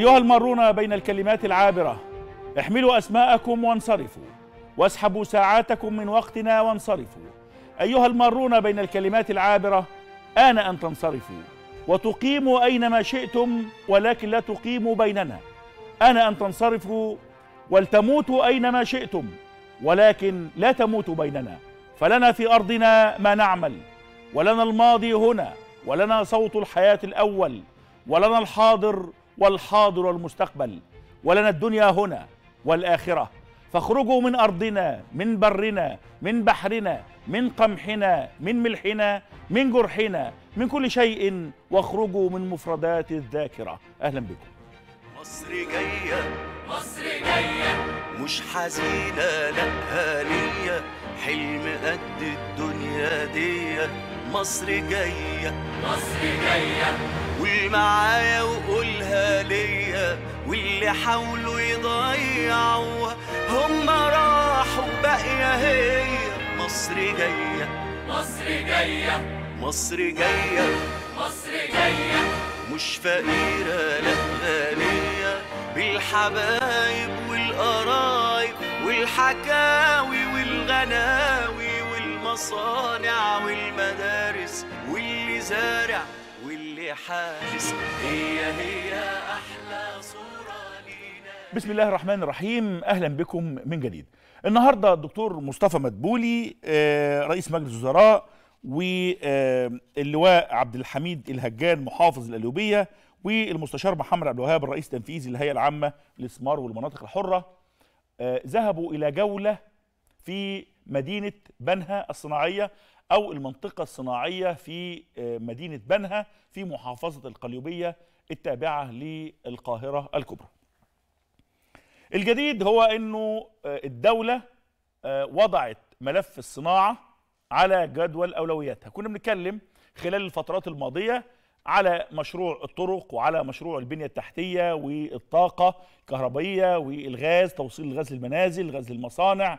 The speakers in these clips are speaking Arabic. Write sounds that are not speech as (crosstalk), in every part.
أيها المارون بين الكلمات العابرة احملوا أسماءكم وانصرفوا واسحبوا ساعاتكم من وقتنا وانصرفوا. أيها المارون بين الكلمات العابرة آن أن تنصرفوا وتقيموا أينما شئتم ولكن لا تقيموا بيننا. آن أن تنصرفوا ولتموتوا أينما شئتم ولكن لا تموتوا بيننا. فلنا في أرضنا ما نعمل ولنا الماضي هنا ولنا صوت الحياة الأول ولنا الحاضر والحاضر والمستقبل ولنا الدنيا هنا والآخرة. فاخرجوا من أرضنا من برنا من بحرنا من قمحنا من ملحنا من جرحنا من كل شيء واخرجوا من مفردات الذاكرة. أهلا بكم. مصر جاية مصر جاية. مش حزينة لا هانية حلم قد الدنيا دي مصر جاية. مصر جاية. قول معايا وقولها ليا واللي حاولوا يضيعوها هم راحوا باقية هي. مصر جاية. مصر جاية. مصر جاية. مصر جاية. مش فقيرة لا غنية بالحبايب والقرايب والحكاوي والغناوي. والمصانع والمدارس واللي زارع واللي حارس. هي هي أحلى صورة لينا. بسم الله الرحمن الرحيم. أهلا بكم من جديد. النهارده الدكتور مصطفى مدبولي آه، رئيس مجلس الوزراء واللواء عبد الحميد الهجان محافظ القليوبيه والمستشار محمد عبد الوهاب الرئيس التنفيذي للهيئة العامة للاستثمار والمناطق الحرة. آه، ذهبوا إلى جولة في مدينة بنها الصناعية أو المنطقة الصناعية في آه، مدينة بنها في محافظة القليوبية التابعة للقاهرة الكبرى. الجديد هو إنه آه، الدولة آه، وضعت ملف الصناعة على جدول أولوياتها كنا بنتكلم خلال الفترات الماضية على مشروع الطرق وعلى مشروع البنية التحتية والطاقة الكهربائية والغاز توصيل الغاز للمنازل الغاز للمصانع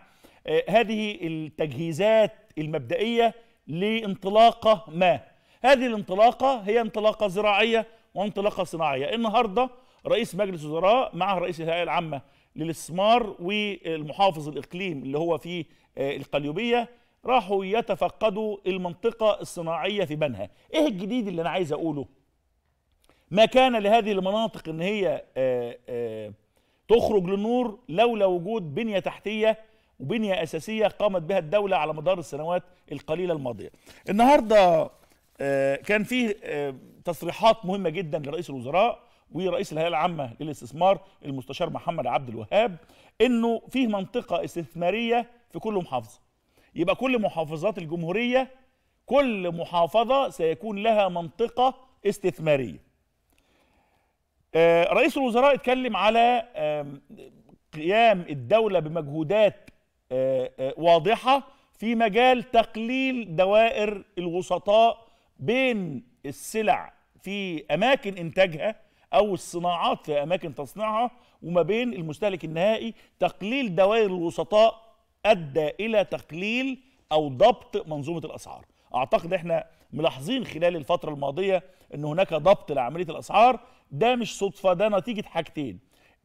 هذه التجهيزات المبدئية لانطلاقة ما. هذه الانطلاقة هي انطلاقة زراعية وانطلاقة صناعية. النهارده رئيس مجلس الوزراء مع رئيس الهيئة العامة للاستثمار والمحافظ الإقليم اللي هو في آه، القليوبية راحوا يتفقدوا المنطقة الصناعية في بنها. إيه الجديد اللي أنا عايز أقوله؟ ما كان لهذه المناطق إن هي آه، آه، تخرج للنور لولا وجود بنية تحتية وبنية أساسية قامت بها الدولة على مدار السنوات القليلة الماضية. النهارده آه، كان فيه آه، تصريحات مهمة جدا لرئيس الوزراء ورئيس الهيئة العامة للاستثمار المستشار محمد عبد الوهاب إنه فيه منطقة استثمارية في كل محافظة. يبقى كل محافظات الجمهورية كل محافظة سيكون لها منطقة استثمارية. آه، رئيس الوزراء اتكلم على قيام الدولة بمجهودات واضحة في مجال تقليل دوائر الوسطاء بين السلع في أماكن إنتاجها أو الصناعات في أماكن تصنيعها وما بين المستهلك النهائي. تقليل دوائر الوسطاء أدى إلى تقليل أو ضبط منظومة الأسعار. أعتقد إحنا ملاحظين خلال الفترة الماضية أن هناك ضبط لعملية الأسعار. ده مش صدفة ده نتيجة حاجتين.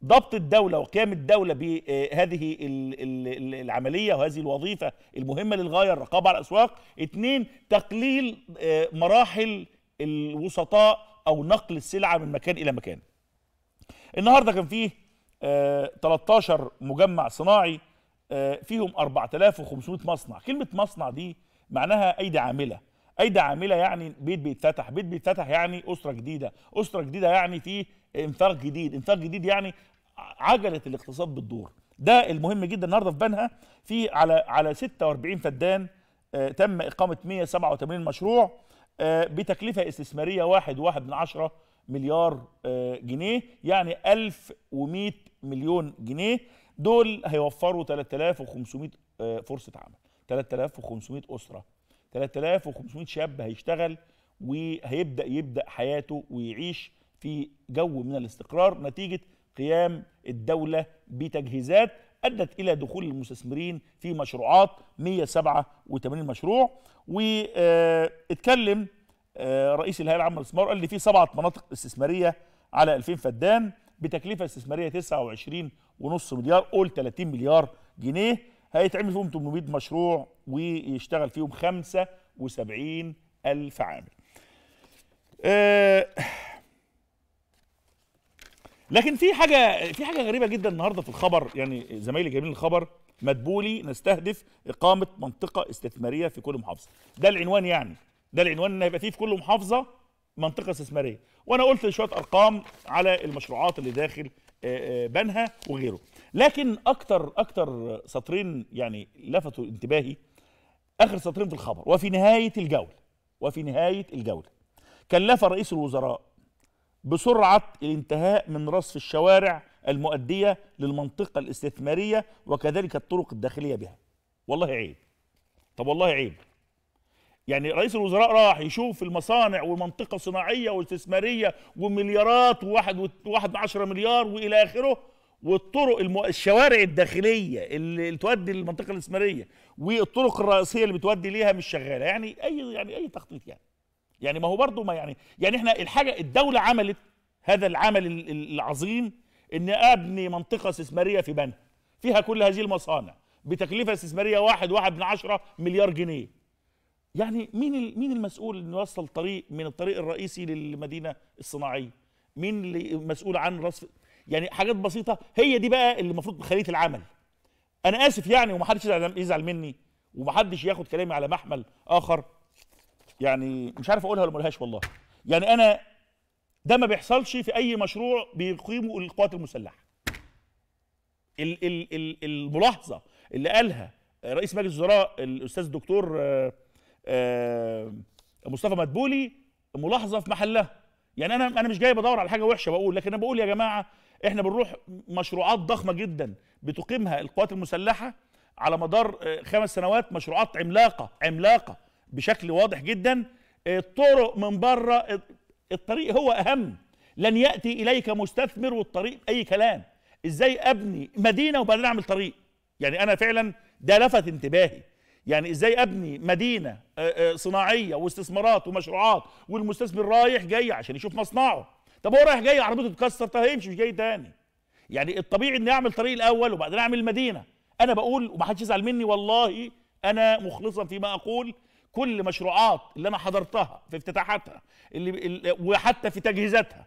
ضبط الدولة وقيام الدولة بهذه ال- ال- ال- العملية وهذه الوظيفة المهمة للغاية الرقابة على الأسواق. اتنين تقليل آه، مراحل الوسطاء أو نقل السلعة من مكان إلى مكان. النهارده كان فيه آه، 13 مجمع صناعي آه، فيهم 4500 مصنع. كلمة مصنع دي معناها أيدي عاملة. أيدي عاملة يعني بيت بيتفتح. بيت بيتفتح يعني أسرة جديدة. أسرة جديدة يعني في إنفاق جديد. إنفاق جديد يعني عجلة الاقتصاد بتدور. ده المهم جدا. النهارده في بنها في على على 46 فدان آه، تم إقامة 187 مشروع آه، بتكلفة استثمارية واحد واحد من عشرة مليار آه، جنيه يعني 1100 مليون جنيه. دول هيوفروا 3500 آه، فرصة عمل. 3500 أسرة. 3500 شاب هيشتغل وهيبدأ يبدأ حياته ويعيش في جو من الاستقرار نتيجة قيام الدولة بتجهيزات أدت إلى دخول المستثمرين في مشروعات 187 مشروع. واتكلم رئيس الهيئة العامة للاستثمار قال لي في سبعة مناطق استثمارية على 2000 فدان بتكلفة استثمارية 29 ونص مليار قول 30 مليار جنيه. هيتعمل فيهم 800 مشروع ويشتغل فيهم 75 ألف عامل. آه، لكن في حاجة في حاجة غريبة جدا النهارده في الخبر. يعني زمايلي جايبين الخبر مدبولي نستهدف إقامة منطقة استثمارية في كل محافظة. ده العنوان يعني. ده العنوان إن هيبقى فيه في كل محافظة منطقة استثمارية. وأنا قلت شوية أرقام على المشروعات اللي داخل آه، آه، بنها وغيره. لكن أكتر أكتر سطرين يعني لفتوا انتباهي آخر سطرين في الخبر. وفي نهاية الجولة وفي نهاية الجولة كلف رئيس الوزراء بسرعة الانتهاء من رصف الشوارع المؤدية للمنطقة الاستثمارية وكذلك الطرق الداخلية بها. والله عيب. طب والله عيب. يعني رئيس الوزراء راح يشوف المصانع والمنطقة صناعية واستثمارية ومليارات وواحد وواحد عشرة مليار وإلى آخره والطرق المو... الشوارع الداخلية اللي تودي للمنطقة الاستثمارية والطرق الرئيسية اللي بتودي ليها مش شغالة. يعني أي يعني أي تخطيط يعني. يعني ما هو برضه ما يعني يعني إحنا الحاجة الدولة عملت هذا العمل ال- ال- العظيم إن أبني منطقة استثمارية في بنها فيها كل هذه المصانع بتكلفة استثمارية واحد واحد من عشرة مليار جنيه يعني مين مين المسؤول إنه يوصل طريق من الطريق الرئيسي للمدينة الصناعية؟ مين اللي مسؤول عن رصف؟ يعني حاجات بسيطة هي دي بقى اللي المفروض خليه العمل. أنا آسف يعني ومحدش يزعل مني ومحدش ياخد كلامي على محمل آخر يعني مش عارف أقولها ولا أقولهاش والله. يعني أنا ده ما بيحصلش في أي مشروع بيقيمه القوات المسلحة. ال ال ال الملاحظة اللي قالها رئيس مجلس الوزراء الأستاذ الدكتور آه، آه، مصطفى مدبولي ملاحظة في محلها يعني أنا أنا مش جاي بدور على حاجة وحشة بقول لكن أنا بقول يا جماعة إحنا بنروح مشروعات ضخمة جدا بتقيمها القوات المسلحة على مدار آه، خمس سنوات مشروعات عملاقة عملاقة بشكل واضح جدا الطرق من بره الطريق هو أهم. لن يأتي إليك مستثمر والطريق أي كلام. إزاي أبني مدينة وبعدين أعمل طريق؟ يعني أنا فعلا ده لفت انتباهي. يعني إزاي أبني مدينة آه، آه، صناعية واستثمارات ومشروعات والمستثمر رايح جاي عشان يشوف مصنعه؟ طب هو رايح جاي عربيته تتكسر طب هيمشي مش جاي تاني. يعني الطبيعي إني أعمل طريق الأول وبعدين أعمل المدينة أنا بقول ومحدش يزعل مني والله أنا مخلصا فيما أقول. كل مشروعات اللي أنا حضرتها في افتتاحاتها اللي وحتى في تجهيزاتها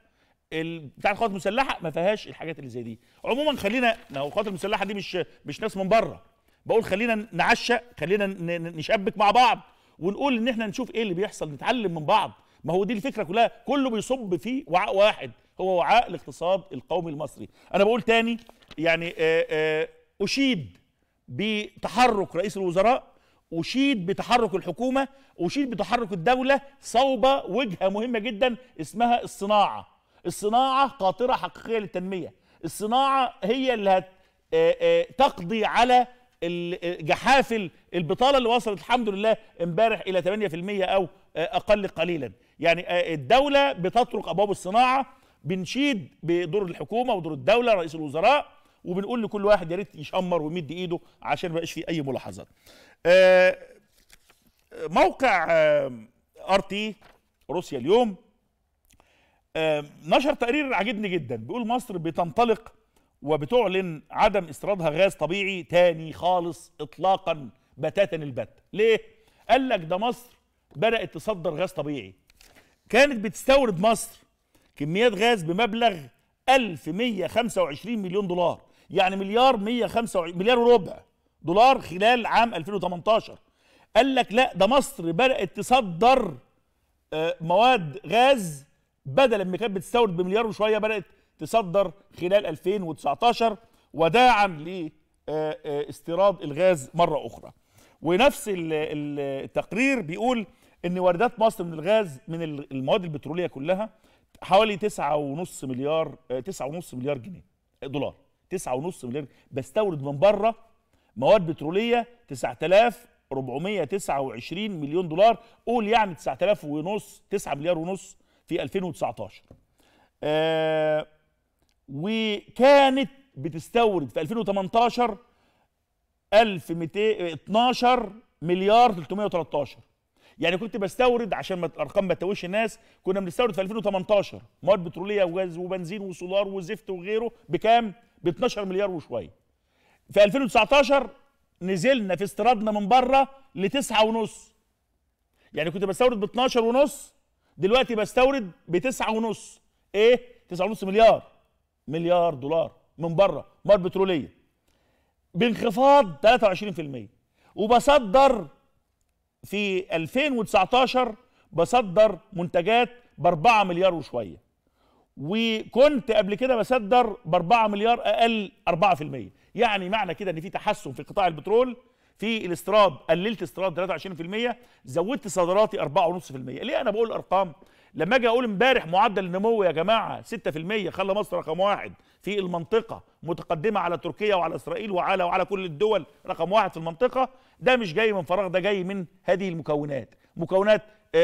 ال- بتاع القوات المسلحة ما فيهاش الحاجات اللي زي دي. عموما خلينا القوات المسلحة دي مش مش ناس من بره. بقول خلينا نعشق خلينا نشبك مع بعض ونقول إن إحنا نشوف إيه اللي بيحصل نتعلم من بعض. ما هو دي الفكرة كلها. كله بيصب في وعاء واحد هو وعاء الاقتصاد القومي المصري. أنا بقول تاني يعني أشيد بتحرك رئيس الوزراء أشيد بتحرك الحكومة أشيد بتحرك الدولة صوب وجهة مهمة جدا اسمها الصناعة. الصناعة قاطرة حقيقية للتنمية. الصناعة هي اللي تقضي على جحافل البطالة اللي وصلت الحمد لله امبارح إلى 8% أو أقل قليلا. يعني الدولة بتطرق أبواب الصناعة بنشيد بدور الحكومة ودور الدولة رئيس الوزراء وبنقول لكل واحد يا ريت يشمر ويمد ايده عشان ما يبقاش فيه أي ملاحظات. آه، موقع RT روسيا اليوم. آه، نشر تقرير عجبني جدا. بيقول مصر بتنطلق وبتعلن عدم استيرادها غاز طبيعي تاني خالص اطلاقا بتاتا البت. ليه؟ قال لك ده مصر بدأت تصدر غاز طبيعي. كانت بتستورد مصر كميات غاز بمبلغ 1125 مليون دولار. يعني مليار 125 مليار وربع دولار خلال عام 2018 قال لك لا ده مصر بدأت تصدر آه، مواد غاز بدلا ما كانت بتستورد بمليار وشوية بدأت تصدر خلال 2019 وداعا لاستيراد الغاز مرة أخرى. ونفس ال- ال- التقرير بيقول إن واردات مصر من الغاز من ال- المواد البترولية كلها حوالي 9.5 مليار آه، 9.5 مليار جنيه دولار. 9.5 مليار بستورد من بره مواد بترولية 9429 مليون دولار. قول يعني 9000 ونص 9 مليار ونص في 2019 آه وكانت بتستورد في 2018 1212 مليار 313 يعني كنت بستورد عشان ما الارقام ما تتوهش الناس كنا بنستورد في 2018 مواد بترولية وغاز وبنزين وسولار وزفت وغيره بكام؟ ب 12 مليار وشويه في 2019 نزلنا في استيرادنا من بره لتسعة ونص. يعني كنت بستورد ب 12 ونص دلوقتي بستورد بتسعة ونص. إيه؟ تسعة ونص مليار. مليار دولار من بره مواد بترولية. بانخفاض 23% وبصدر في 2019 بصدر منتجات ب 4 مليار وشوية. وكنت قبل كده بصدر ب 4 مليار أقل 4% يعني معنى كده إن في تحسن في قطاع البترول في الاستيراد قللت استيراد 23% زودت صادراتي 4.5% ليه أنا بقول الأرقام؟ لما أجي أقول إمبارح معدل النمو يا جماعة 6% خلى مصر رقم واحد في المنطقة متقدمة على تركيا وعلى إسرائيل وعلى وعلى كل الدول رقم واحد في المنطقة. ده مش جاي من فراغ ده جاي من هذه المكونات. مكونات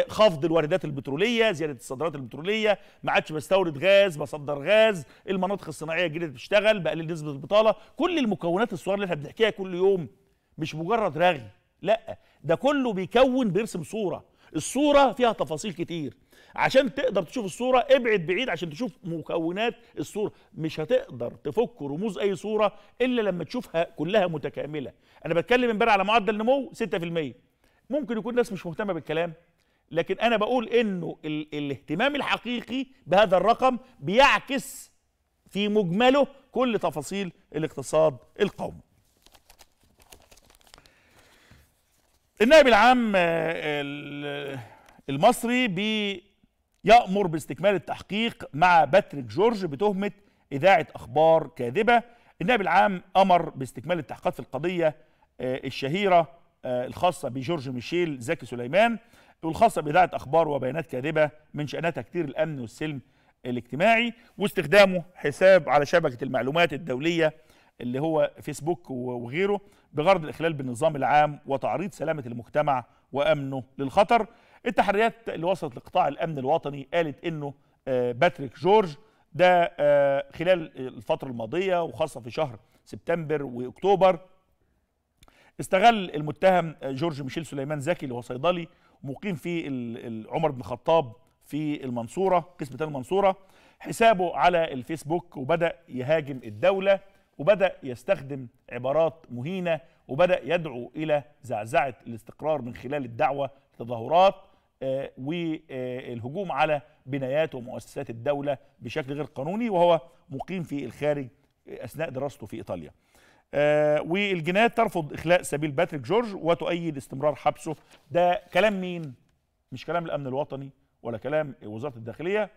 خفض الواردات البترولية زيادة الصادرات البترولية ما عادش بستورد غاز بصدر غاز المناطق الصناعية الجديدة بتشتغل بقلل نسبة البطالة؟ كل المكونات الصغيرة اللي إحنا بنحكيها كل يوم مش مجرد رغي لأ ده كله بيكون بيرسم صورة. الصورة فيها تفاصيل كتير. عشان تقدر تشوف الصورة ابعد بعيد عشان تشوف مكونات الصورة. مش هتقدر تفك رموز أي صورة إلا لما تشوفها كلها متكاملة. أنا بتكلم امبارح على معدل نمو 6% ممكن يكون ناس مش مهتمة بالكلام. لكن أنا بقول إنه ال الاهتمام الحقيقي بهذا الرقم بيعكس في مجمله كل تفاصيل الاقتصاد القومي. النائب العام آه، ال- المصري بيأمر باستكمال التحقيق مع باتريك جورج بتهمة إذاعة أخبار كاذبة. النائب العام أمر باستكمال التحقيقات في القضية آه، الشهيرة آه، الخاصة بجورج ميشيل زكي سليمان. والخاصة بإذاعة أخبار وبيانات كاذبة من شأنها تكتير الأمن والسلم الاجتماعي واستخدامه حساب على شبكة المعلومات الدولية اللي هو فيسبوك وغيره بغرض الإخلال بالنظام العام وتعريض سلامة المجتمع وأمنه للخطر. التحريات اللي وصلت لقطاع الأمن الوطني قالت إنه آه، باتريك جورج ده آه، خلال الفترة الماضية وخاصة في شهر سبتمبر وأكتوبر استغل المتهم جورج ميشيل سليمان زكي اللي هو صيدلي مقيم في عمر بن الخطاب في المنصورة قسم تاني المنصورة حسابه على الفيسبوك وبدأ يهاجم الدولة وبدأ يستخدم عبارات مهينة وبدأ يدعو إلى زعزعة الاستقرار من خلال الدعوة لتظاهرات آه، والهجوم على بنايات ومؤسسات الدولة بشكل غير قانوني وهو مقيم في الخارج أثناء دراسته في إيطاليا. آه، والجنايات ترفض إخلاء سبيل باتريك جورج وتؤيد استمرار حبسه. ده كلام مين؟ مش كلام الأمن الوطني ولا كلام وزارة الداخلية.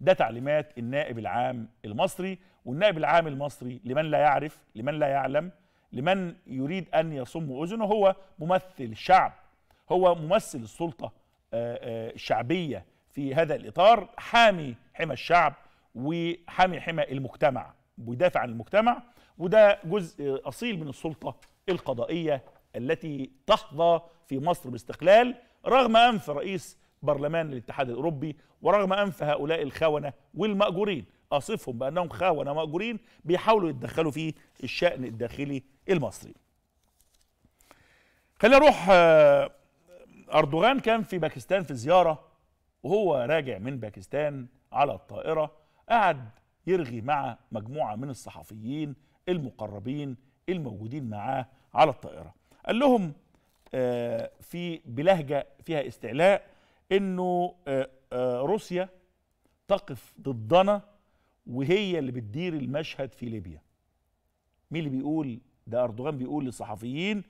ده تعليمات النائب العام المصري والنائب العام المصري لمن لا يعرف لمن لا يعلم لمن يريد أن يصم أذنه هو ممثل الشعب هو ممثل السلطة آه، آه، الشعبية في هذا الإطار حامي حمى الشعب وحامي حمى المجتمع ويدافع عن المجتمع. وده جزء أصيل من السلطة القضائية التي تحظى في مصر باستقلال رغم أنف رئيس برلمان الاتحاد الأوروبي ورغم أنف هؤلاء الخونة والمأجورين أصفهم بأنهم خونة مأجورين بيحاولوا يتدخلوا في الشأن الداخلي المصري. خلينا نروح آه، أردوغان كان في باكستان في زيارة وهو راجع من باكستان على الطائرة قعد يرغي مع مجموعة من الصحفيين المقربين الموجودين معاه على الطائرة. قال لهم آه، في بلهجة فيها استعلاء إنه آه، آه، روسيا تقف ضدنا وهي اللي بتدير المشهد في ليبيا. مين اللي بيقول؟ ده أردوغان بيقول للصحفيين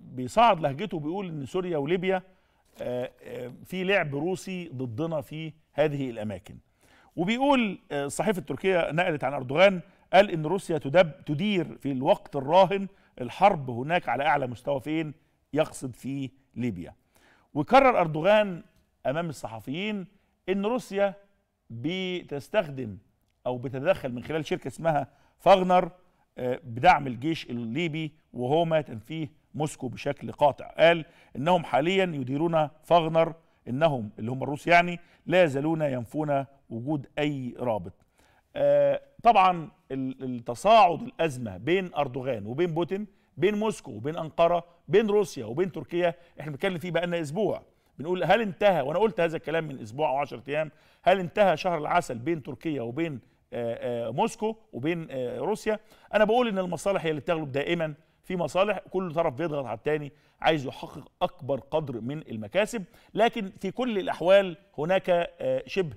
بيصعد لهجته بيقول إن سوريا وليبيا في لعب روسي ضدنا في هذه الأماكن. وبيقول آه، الصحيفة التركية نقلت عن أردوغان قال إن روسيا تدب تدير في الوقت الراهن الحرب هناك على أعلى مستوى فين؟ يقصد في ليبيا. وكرر أردوغان أمام الصحفيين إن روسيا بتستخدم أو بتتدخل من خلال شركة اسمها فاغنر آه، بدعم الجيش الليبي وهو ما تنفيه موسكو بشكل قاطع قال إنهم حاليا يديرون فاغنر إنهم اللي هم الروس يعني لا يزالون ينفون وجود أي رابط. آه، طبعا ال- التصاعد الأزمة بين أردوغان وبين بوتين بين موسكو وبين أنقرة بين روسيا وبين تركيا إحنا بنتكلم فيه بقالنا أسبوع. بنقول هل انتهى وأنا قلت هذا الكلام من أسبوع أو 10 أيام هل انتهى شهر العسل بين تركيا وبين آه، آه، موسكو وبين روسيا؟ أنا بقول إن المصالح هي اللي بتغلب دائما. في مصالح كل طرف بيضغط على الثاني عايز يحقق أكبر قدر من المكاسب. لكن في كل الأحوال هناك شبه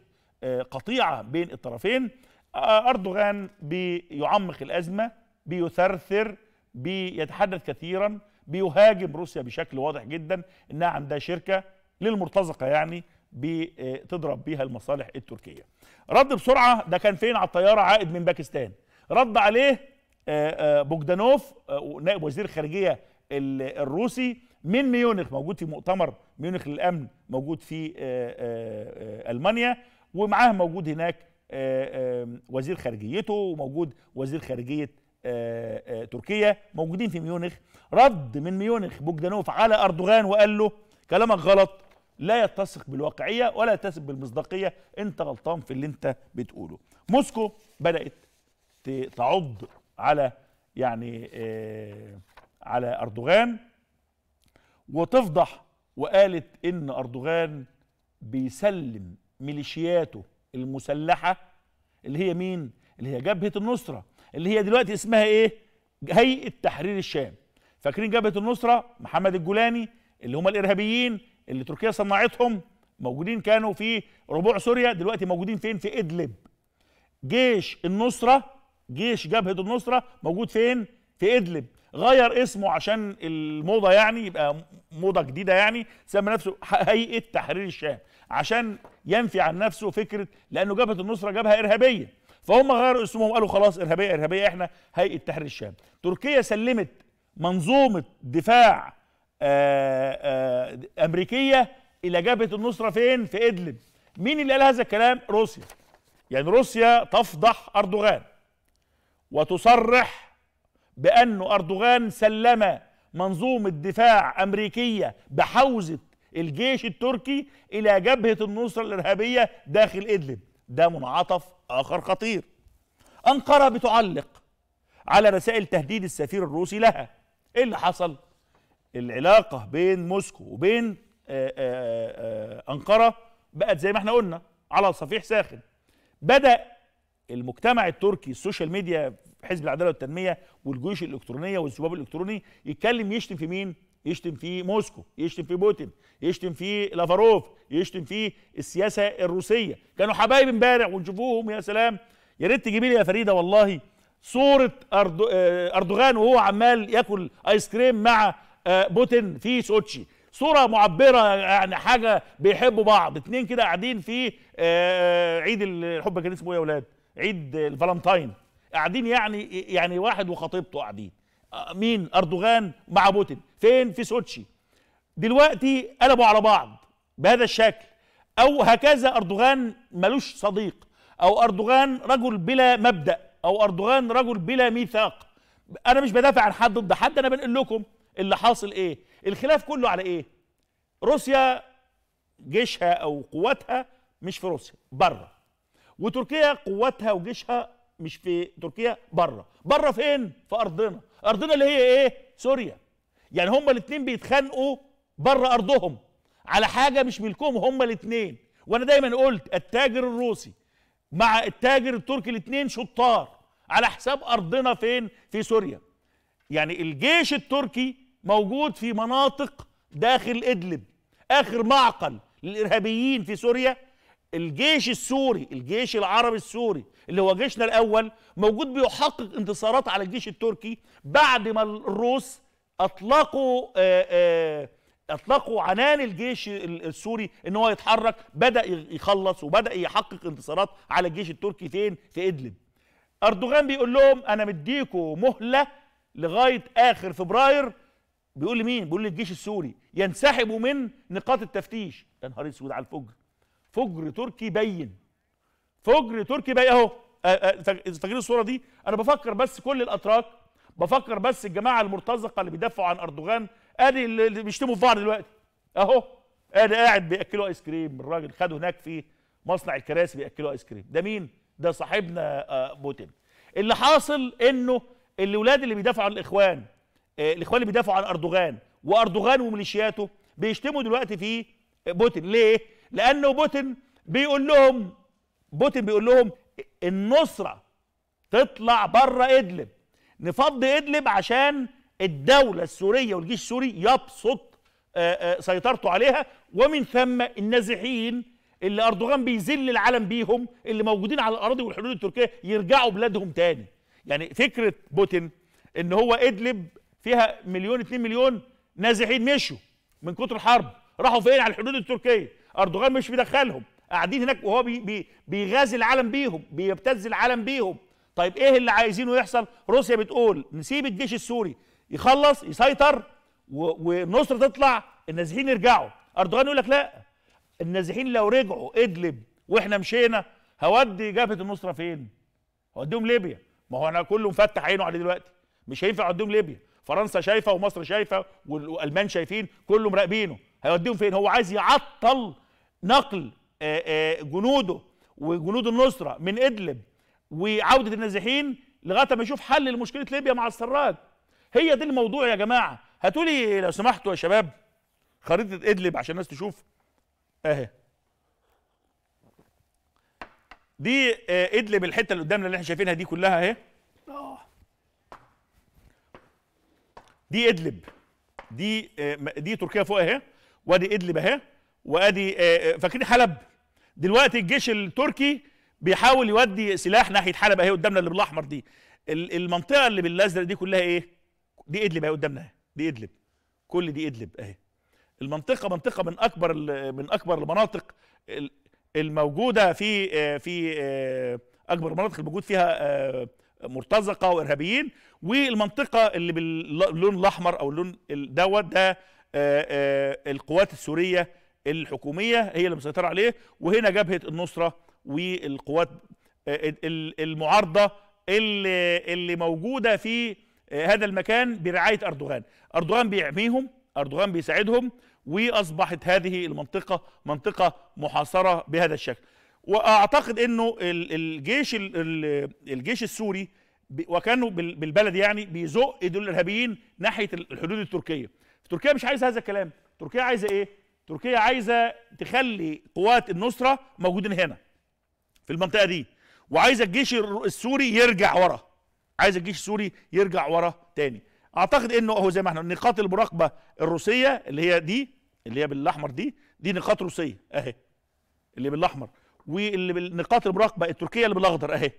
قطيعة بين الطرفين آه، أردوغان بيعمق الأزمة بيثرثر بيتحدث كثيرا بيهاجم روسيا بشكل واضح جدا انها عندها شركة للمرتزقة يعني بتضرب بيها المصالح التركية. رد بسرعة ده كان فين على الطيارة عائد من باكستان. رد عليه آه، آه، بوجدانوف نائب وزير الخارجية ال- الروسي من ميونخ موجود في مؤتمر ميونخ للأمن موجود في ألمانيا ومعاه موجود هناك آه، آه، وزير خارجيته وموجود وزير خارجية آه، تركيا موجودين في ميونخ. رد من ميونخ بوجدانوف على أردوغان وقال له كلامك غلط لا يتسق بالواقعية ولا يتسق بالمصداقية أنت غلطان في اللي أنت بتقوله. موسكو بدأت تعض على يعني على أردوغان وتفضح وقالت إن أردوغان بيسلم ميليشياته المسلحة اللي هي مين؟ اللي هي جبهة النصرة اللي هي دلوقتي اسمها إيه؟ هيئة تحرير الشام فاكرين جبهة النصرة محمد الجولاني اللي هم الإرهابيين اللي تركيا صنعتهم موجودين كانوا في ربوع سوريا دلوقتي موجودين فين؟ في إدلب جيش النصرة جيش جبهة النصرة موجود فين؟ في إدلب غير اسمه عشان الموضة يعني يبقى موضة جديدة يعني سمى نفسه هيئة تحرير الشام عشان ينفي عن نفسه فكرة لأنه جبهة النصرة جبهة إرهابية فهم غيروا اسمهم قالوا خلاص إرهابية إرهابية إحنا هيئة تحرير الشام تركيا سلمت منظومة دفاع آه، آه، أمريكية إلى جبهة النصرة فين؟ في إدلب مين اللي قال هذا الكلام؟ روسيا يعني روسيا تفضح أردوغان وتصرح بأن أردوغان سلم منظومة دفاع أمريكية بحوزة الجيش التركي إلى جبهة النصرة الإرهابية داخل إدلب ده منعطف آخر خطير أنقرة بتعلق على رسائل تهديد السفير الروسي لها إيه اللي حصل؟ العلاقة بين موسكو وبين آه، آه، آه، أنقرة بقت زي ما إحنا قلنا على صفيح ساخن بدأ المجتمع التركي ال social media حزب العدالة والتنمية والجيوش الإلكترونية والذباب الإلكتروني يتكلم يشتم في مين؟ يشتم في موسكو، يشتم في بوتين، يشتم في لافروف، يشتم في السياسة الروسية، كانوا حبايب امبارح ونشوفوهم يا سلام. يا ريت تجيبي لي يا فريدة والله صورة أردو... آه، أردوغان وهو عمال ياكل آيس كريم مع آه، بوتين في سوتشي. صورة معبرة يعني حاجة بيحبوا بعض. اتنين كده قاعدين في آه، عيد الحب كان اسمه إيه يا ولاد؟ عيد الفالنتاين. قاعدين يعني يعني واحد وخطيبته قاعدين. مين؟ أردوغان مع بوتين. فين؟ في سوتشي. دلوقتي قلبوا على بعض بهذا الشكل. أو هكذا أردوغان ملوش صديق. أو أردوغان رجل بلا مبدأ. أو أردوغان رجل بلا ميثاق. أنا مش بدافع عن حد ضد حد أنا بنقول لكم اللي حاصل إيه. الخلاف كله على إيه؟ روسيا جيشها أو قواتها مش في روسيا بره وتركيا قواتها وجيشها مش في تركيا بره بره فين؟ في أرضنا. أرضنا اللي هي إيه؟ سوريا. يعني هما الاثنين بيتخانقوا بره أرضهم. على حاجة مش ملكهم هما الاثنين وأنا دايما قلت التاجر الروسي مع التاجر التركي الاثنين شطار. على حساب أرضنا فين؟ في سوريا. يعني الجيش التركي موجود في مناطق داخل إدلب. آخر معقل للإرهابيين في سوريا. الجيش السوري الجيش العربي السوري اللي هو جيشنا الأول موجود بيحقق انتصارات على الجيش التركي بعد ما الروس أطلقوا آآ آآ أطلقوا عنان الجيش ال- السوري إن هو يتحرك بدأ يخلص وبدأ يحقق انتصارات على الجيش التركي فين؟ في إدلب. أردوغان بيقول لهم أنا مديكوا مهلة لغاية آخر فبراير. بيقول لمين؟ بيقول للجيش السوري ينسحبوا من نقاط التفتيش. يا نهار أسود على الفجر. فجر تركي بين. فجر تركي بين. أهو آه، آه، فاك- فاكرين الصورة دي؟ أنا بفكر بس كل الأتراك بفكر بس الجماعة المرتزقة اللي بيدافعوا عن أردوغان آدي اللي بيشتموا في بعض دلوقتي. أهو آدي قاعد بيأكلوا آيس كريم. الراجل خده هناك في مصنع الكراسي بيأكلوا آيس كريم. ده مين؟ ده صاحبنا آه، بوتين. اللي حاصل إنه الاولاد اللي بيدافعوا عن الإخوان آه، الإخوان اللي بيدافعوا عن أردوغان وأردوغان وميليشياته بيشتموا دلوقتي في بوتين. ليه؟ لأنه بوتين بيقول لهم بوتين بيقول لهم النصرة تطلع بره إدلب. نفضي إدلب عشان الدولة السورية والجيش السوري يبسط آه، آه، سيطرته عليها. ومن ثم النازحين اللي أردوغان بيذل العالم بيهم اللي موجودين على الأراضي والحدود التركية يرجعوا بلادهم تاني. يعني فكرة بوتين إن هو إدلب فيها مليون اتنين مليون نازحين مشوا من كتر الحرب راحوا فين؟ على الحدود التركية. أردوغان مش مدخلهم قاعدين هناك وهو بي بي بيغازي العالم بيهم بيبتز العالم بيهم. طيب إيه اللي عايزينه يحصل؟ روسيا بتقول نسيب الجيش السوري يخلص يسيطر والنصر تطلع النازحين يرجعوا. أردوغان يقول لك لا النازحين لو رجعوا إدلب وإحنا مشينا هودي جبهة النصره فين؟ هوديهم ليبيا. ما هو أنا كله مفتح عينه عليه دلوقتي. مش هينفع أوديهم ليبيا. فرنسا شايفة ومصر شايفة وال- والألمان شايفين كله مراقبينه هيوديهم فين؟ هو عايز يعطل نقل جنوده وجنود النصرة من إدلب وعوده النازحين لغاية ما يشوف حل لمشكلة ليبيا مع السراج هي دي الموضوع يا جماعة. هاتوا لي لو سمحتوا يا شباب خريطة إدلب عشان الناس تشوف. أهي. دي آه، إدلب الحتة اللي قدامنا اللي إحنا شايفينها دي كلها أهي. دي إدلب. دي آه، دي تركيا فوق أهي. وأدي إدلب أهي. وأدي آه، فاكرين حلب؟ دلوقتي الجيش التركي بيحاول يودي سلاح ناحية حلب اهي قدامنا اللي بالأحمر دي. ال- المنطقة اللي بالأزرق دي كلها إيه؟ دي إدلب اهي قدامنا اهي دي إدلب. كل دي إدلب اهي. المنطقة منطقة من أكبر من أكبر المناطق ال- الموجودة في في أكبر المناطق الموجود فيها آه، مرتزقة وإرهابيين. والمنطقة اللي باللون الأحمر أو اللون ال- دوت ده آه، آه، القوات السورية الحكومية هي اللي مسيطرة عليه. وهنا جبهة النصرة والقوات آه، ال- المعارضة اللي اللي موجودة في آه، هذا المكان برعاية أردوغان. أردوغان بيعميهم أردوغان بيساعدهم وأصبحت هذه المنطقة منطقة محاصرة بهذا الشكل. وأعتقد إنه ال- الجيش ال- ال- الجيش السوري وكانوا بال- بالبلد يعني بيزق دول الأرهابيين ناحية ال- الحدود التركية. تركيا مش عايزه هذا الكلام. تركيا عايزة إيه؟ تركيا عايزة تخلي قوات النصرة موجودين هنا. في المنطقة دي. وعايزه الجيش السوري يرجع ورا. عايز الجيش السوري يرجع ورا تاني. أعتقد إنه اهو زي ما إحنا نقاط المراقبة الروسية اللي هي دي اللي هي بالأحمر دي دي نقاط روسية أهي اللي بالأحمر. واللي بالنقاط المراقبة التركية اللي بالأخضر أهي.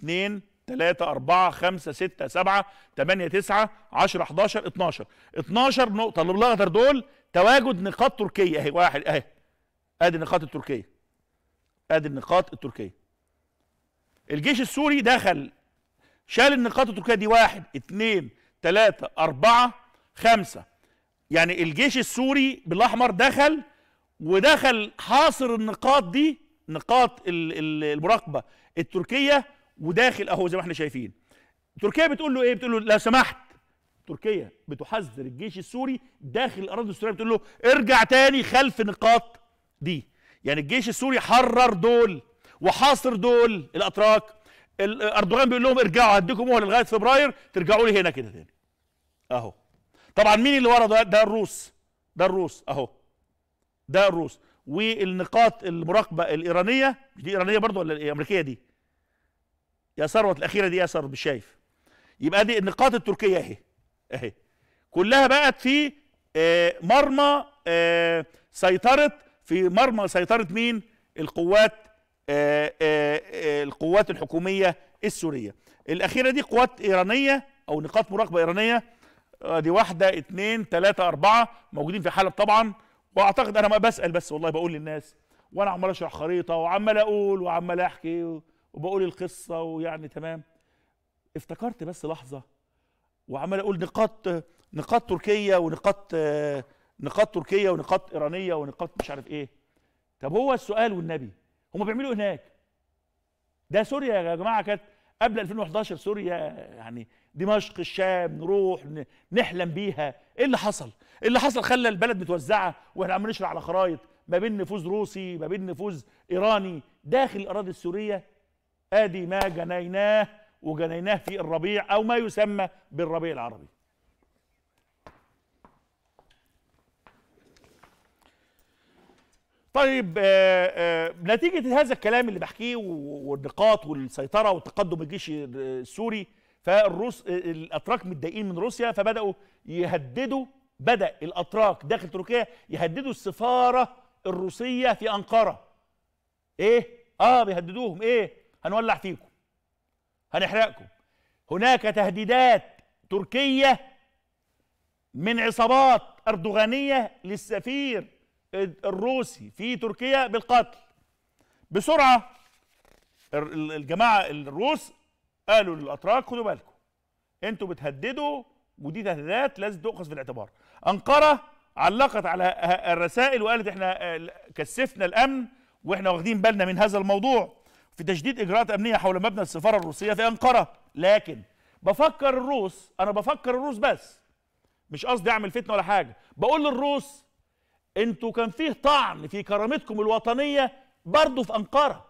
2 3 4 5 6 7 8 9 10 11 12 12 نقطة اللي بالأخضر دول تواجد نقاط تركية أهي واحد أهي. أدي النقاط التركية. ادي النقاط التركية. الجيش السوري دخل شال النقاط التركية دي واحد اثنين ثلاثة أربعة خمسة. يعني الجيش السوري بالأحمر دخل ودخل حاصر النقاط دي نقاط ال- ال- المراقبة التركية وداخل أهو زي ما إحنا شايفين. تركيا بتقول له إيه؟ بتقول له لو سمحت. تركيا بتحذر الجيش السوري داخل الأراضي السورية بتقول له ارجع تاني خلف نقاط دي. يعني الجيش السوري حرر دول وحاصر دول الأتراك. ال- أردوغان بيقول لهم ارجعوا هديكم مهله لغاية فبراير ترجعوا لي هنا كده تاني. أهو. طبعا مين اللي ورا ده؟ ده الروس. ده الروس. أهو. ده الروس. والنقاط المراقبة الإيرانية مش دي إيرانية برضو ولا الامريكيه دي؟ يا ثروت الأخيرة دي؟ يا ثروت مش شايف. يبقى دي النقاط التركية أهي. أهي. كلها بقت في آه، مرمى آه، سيطرة في مرمى سيطرة مين؟ القوات آه، آه، آه، القوات الحكومية السورية. الأخيرة دي قوات إيرانية أو نقاط مراقبة إيرانية دي واحدة اتنين تلاتة أربعة موجودين في حلب طبعا وأعتقد أنا ما بسأل بس والله بقول للناس وأنا عمال أشرح خريطة وعمال أقول وعمال أحكي وبقول القصة ويعني تمام افتكرت بس لحظة وعمال أقول نقاط نقاط تركية ونقاط نقاط تركية ونقاط إيرانية ونقاط مش عارف إيه. طب هو السؤال والنبي هم بيعملوا هناك. ده سوريا يا جماعة كانت قبل 2011 سوريا يعني دمشق الشام نروح نحلم بيها. إيه اللي حصل؟ إيه اللي حصل؟ خلى البلد متوزعة وإحنا عمالين نشرح على خرايط ما بين نفوذ روسي ما بين نفوذ إيراني داخل الأراضي السورية. آدي ما جنيناه وجنيناه في الربيع أو ما يسمى بالربيع العربي. طيب آه، آه، نتيجة هذا الكلام اللي بحكيه والنقاط والسيطرة وتقدم الجيش السوري فالروس الأتراك متضايقين من روسيا فبدأوا يهددوا بدأ الأتراك داخل تركيا يهددوا السفارة الروسية في أنقرة إيه؟ آه بيهددوهم إيه؟ هنولع فيكم هنحرقكم هناك تهديدات تركية من عصابات أردوغانية للسفير الروسي في تركيا بالقتل. بسرعة ال- الجماعة الروس قالوا للأتراك خدوا بالكم أنتوا بتهددوا ودي تهديدات لازم تؤخذ في الاعتبار. أنقرة علقت على الرسائل وقالت إحنا آه، كثفنا الأمن وإحنا واخدين بالنا من هذا الموضوع. في تجديد إجراءات أمنية حول مبنى السفارة الروسية في أنقرة. لكن بفكر الروس أنا بفكر الروس بس مش قصدي أعمل فتنة ولا حاجة بقول للروس أنتوا كان فيه طعن في كرامتكم الوطنية برضه في أنقرة.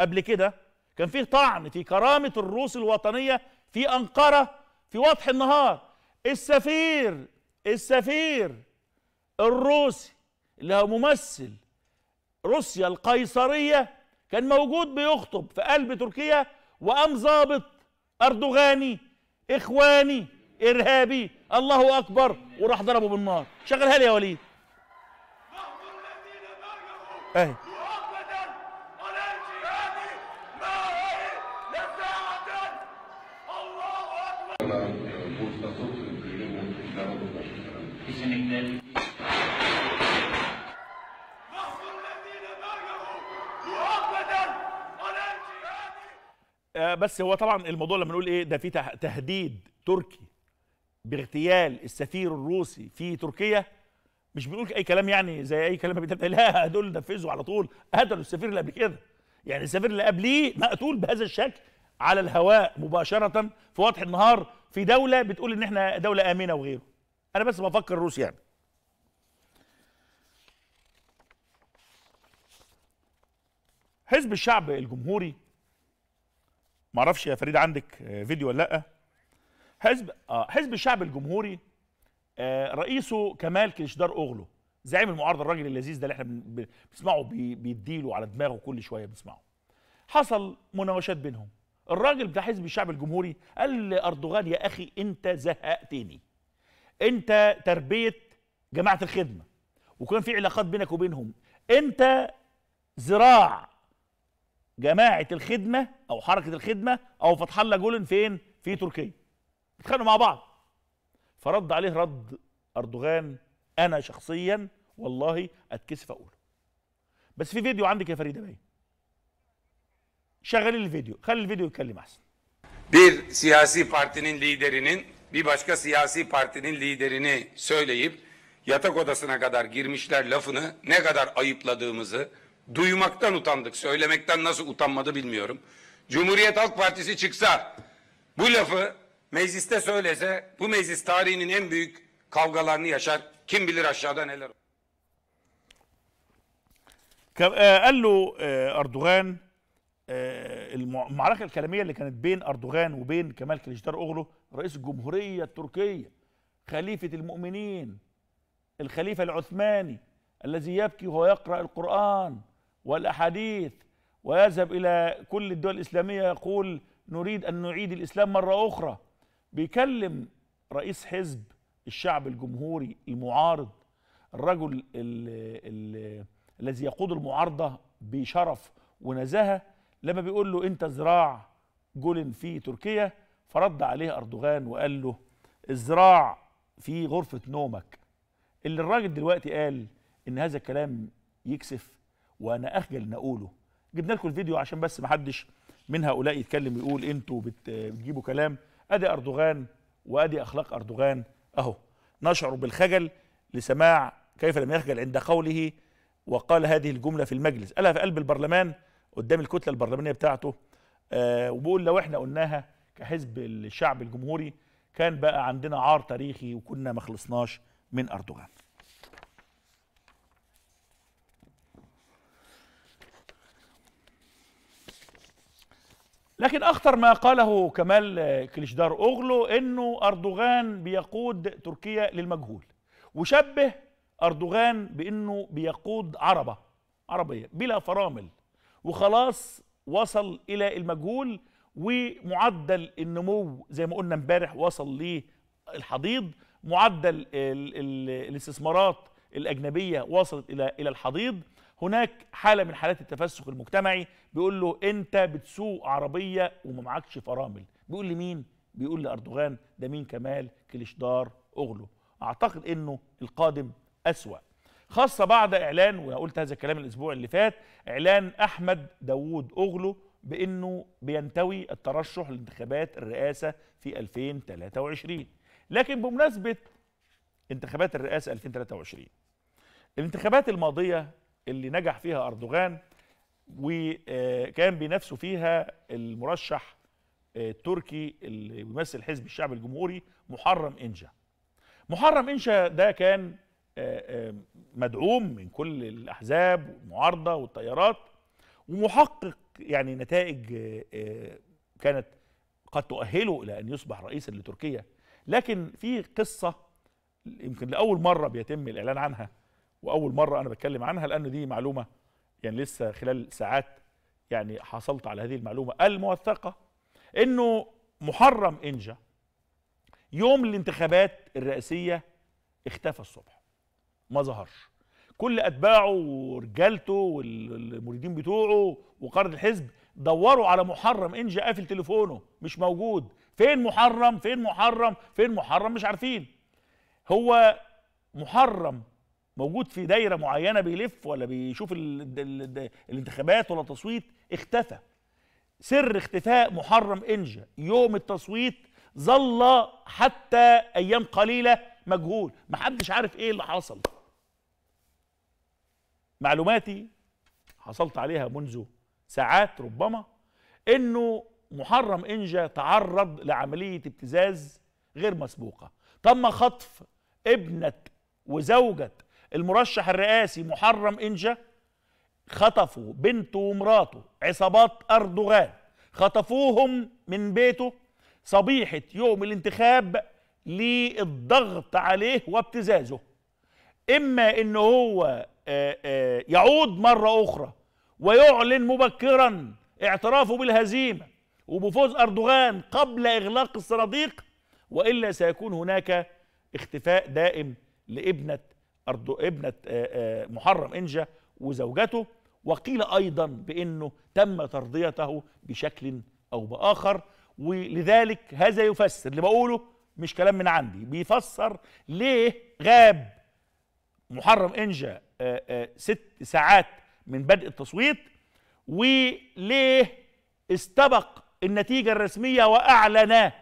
قبل كده كان فيه طعن في كرامة الروس الوطنية في أنقرة في وضح النهار. السفير السفير الروسي اللي هو ممثل روسيا القيصرية كان موجود بيخطب في قلب تركيا وقام ضابط أردوغاني إخواني إرهابي الله أكبر وراح ضربه بالنار. شغلها لي يا وليد اهي مؤبدا على الجهاد معه لساعة الله أكبر Bursa Çok Sözlüğü'nün muhtemelen başkanı. Kesinlikle نحن الذين معه مؤبدا على الجهاد آه، بس هو طبعا الموضوع لما نقول إيه ده في ته- تهديد تركي باغتيال السفير الروسي في تركيا مش بنقول أي كلام يعني زي أي كلام لا دول نفذوا على طول. قتلوا السفير اللي قبل كده. يعني السفير اللي قبليه مقتول بهذا الشكل على الهواء مباشرة في وضح النهار في دولة بتقول إن إحنا دولة آمنة وغيره. أنا بس بفكر الروس يعني. حزب الشعب الجمهوري معرفش يا فريد عندك آه، فيديو ولا لأ؟ حزب آه حزب الشعب الجمهوري رئيسه كمال كليشدار اوغلو زعيم المعارضه الراجل اللذيذ ده اللي إحنا بن- بن- بنسمعه بي- بيديله على دماغه كل شوية بنسمعه. حصل مناوشات بينهم. الراجل بتاع حزب الشعب الجمهوري قال لأردوغان يا أخي أنت زهقتني. أنت تربية جماعة الخدمة. وكان في علاقات بينك وبينهم. أنت ذراع جماعة الخدمة أو حركة الخدمة أو فتح الله جولن فين؟ في تركيا. اتخانقوا مع بعض. فرد عليه رد اردوغان انا şahsiyen والله اتكسف اقوله بس في فيديو عندك يا فريده باين شغلي الفيديو خلي الفيديو يتكلم احسن bir siyasi partinin liderinin bir başka siyasi partinin liderini söyleyip yatak odasına kadar girmişler lafını ne kadar ayıpladığımızı duymaktan utandık. Söylemekten nasıl utanmadı bilmiyorum. Cumhuriyet Halk Partisi çıksa bu lafı mecliste söylese bu meclis tarihinin en büyük kavgalarını yaşar. Kim bilir aşağıda neler olur. آه، قال له آه، أردوغان المع- المعركة الكلامية اللي كانت بين أردوغان وبين كمال كليشدار أوغلو رئيس الجمهورية التركية خليفة المؤمنين الخليفة العثماني الذي يبكي وهو يقرا القرآن والأحاديث ويذهب إلى كل الدول الإسلامية يقول نريد أن نعيد الإسلام مرة أخرى بيكلم رئيس حزب الشعب الجمهوري المعارض الرجل ال ال الذي يقود المعارضة بشرف ونزاهة لما بيقول له انت ذراع جولن في تركيا فرد عليه أردوغان وقال له الذراع في غرفة نومك. اللي الراجل دلوقتي قال إن هذا الكلام يكسف وأنا أخجل إن أقوله. جبنا لكم الفيديو عشان بس ما حدش من هؤلاء يتكلم ويقول أنتوا بت- بتجيبوا كلام. أدي أردوغان وأدي أخلاق أردوغان. أهو نشعر بالخجل لسماع كيف لم يخجل عند قوله وقال هذه الجملة في المجلس. قالها في قلب البرلمان قدام الكتلة البرلمانية بتاعته. آه وبيقول لو إحنا قلناها كحزب الشعب الجمهوري كان بقى عندنا عار تاريخي وكنا ما خلصناش من أردوغان. لكن أخطر ما قاله كمال كليشدار أوغلو إنه أردوغان بيقود تركيا للمجهول. وشبه أردوغان بإنه بيقود عربة عربية بلا فرامل. وخلاص وصل إلى المجهول ومعدل النمو زي ما قلنا امبارح وصل للحضيض معدل ال ال الاستثمارات الأجنبية وصلت إلى إلى الحضيض. هناك حالة من حالات التفسخ المجتمعي بيقول له انت بتسوق عربية وما معكش فرامل. بيقول لمين؟ بيقول لأردوغان ده مين كمال؟ كليشدار أغلو. أعتقد إنه القادم أسوأ. خاصة بعد إعلان وأنا قلت هذا الكلام الأسبوع اللي فات إعلان أحمد داوود أغلو بأنه بينتوي الترشح لانتخابات الرئاسة في 2023 لكن بمناسبة انتخابات الرئاسة 2023 الانتخابات الماضية اللي نجح فيها أردوغان وكان بينافسوا فيها المرشح آه، التركي اللي بيمثل حزب الشعب الجمهوري محرم إنجا محرم إنشا ده كان آه، آه، مدعوم من كل الأحزاب والمعارضة والتيارات ومحقق يعني نتائج كانت قد تؤهله إلى أن يصبح رئيسا لتركيا. لكن في قصة يمكن لأول مرة بيتم الإعلان عنها. وأول مرة أنا بتكلم عنها لأن دي معلومة يعني لسه خلال ساعات يعني حصلت على هذه المعلومة الموثقة إنه محرم إنجا يوم الانتخابات الرئاسية اختفى الصبح ما ظهرش. كل أتباعه ورجالته والمريدين بتوعه وقرن الحزب دوروا على محرم إنجا قافل تليفونه مش موجود. فين محرم؟ فين محرم؟ فين محرم؟ مش عارفين. هو محرم موجود في دايرة معينة بيلف ولا بيشوف ال ال ال الانتخابات ولا تصويت اختفى. سر اختفاء محرم انجا يوم التصويت ظل حتى أيام قليلة مجهول. محدش عارف إيه اللي حصل. معلوماتي حصلت عليها منذ ساعات ربما إنه محرم انجا تعرض لعملية ابتزاز غير مسبوقة. تم خطف ابنة وزوجة المرشح الرئاسي محرم إنجا خطفوا بنته ومراته عصابات أردوغان. خطفوهم من بيته صبيحة يوم الانتخاب للضغط عليه وابتزازه. إما ان هو آه، آه، يعود مرة أخرى ويعلن مبكرا اعترافه بالهزيمة وبفوز أردوغان قبل إغلاق الصناديق وإلا سيكون هناك اختفاء دائم لابنة أردو ابنة آه، آه، محرم إنجا وزوجته وقيل أيضا بأنه تم ترضيته بشكل أو بآخر ولذلك هذا يفسر اللي بقوله مش كلام من عندي بيفسر ليه غاب محرم إنجا آه، ست ساعات من بدء التصويت وليه استبق النتيجة الرسمية وأعلن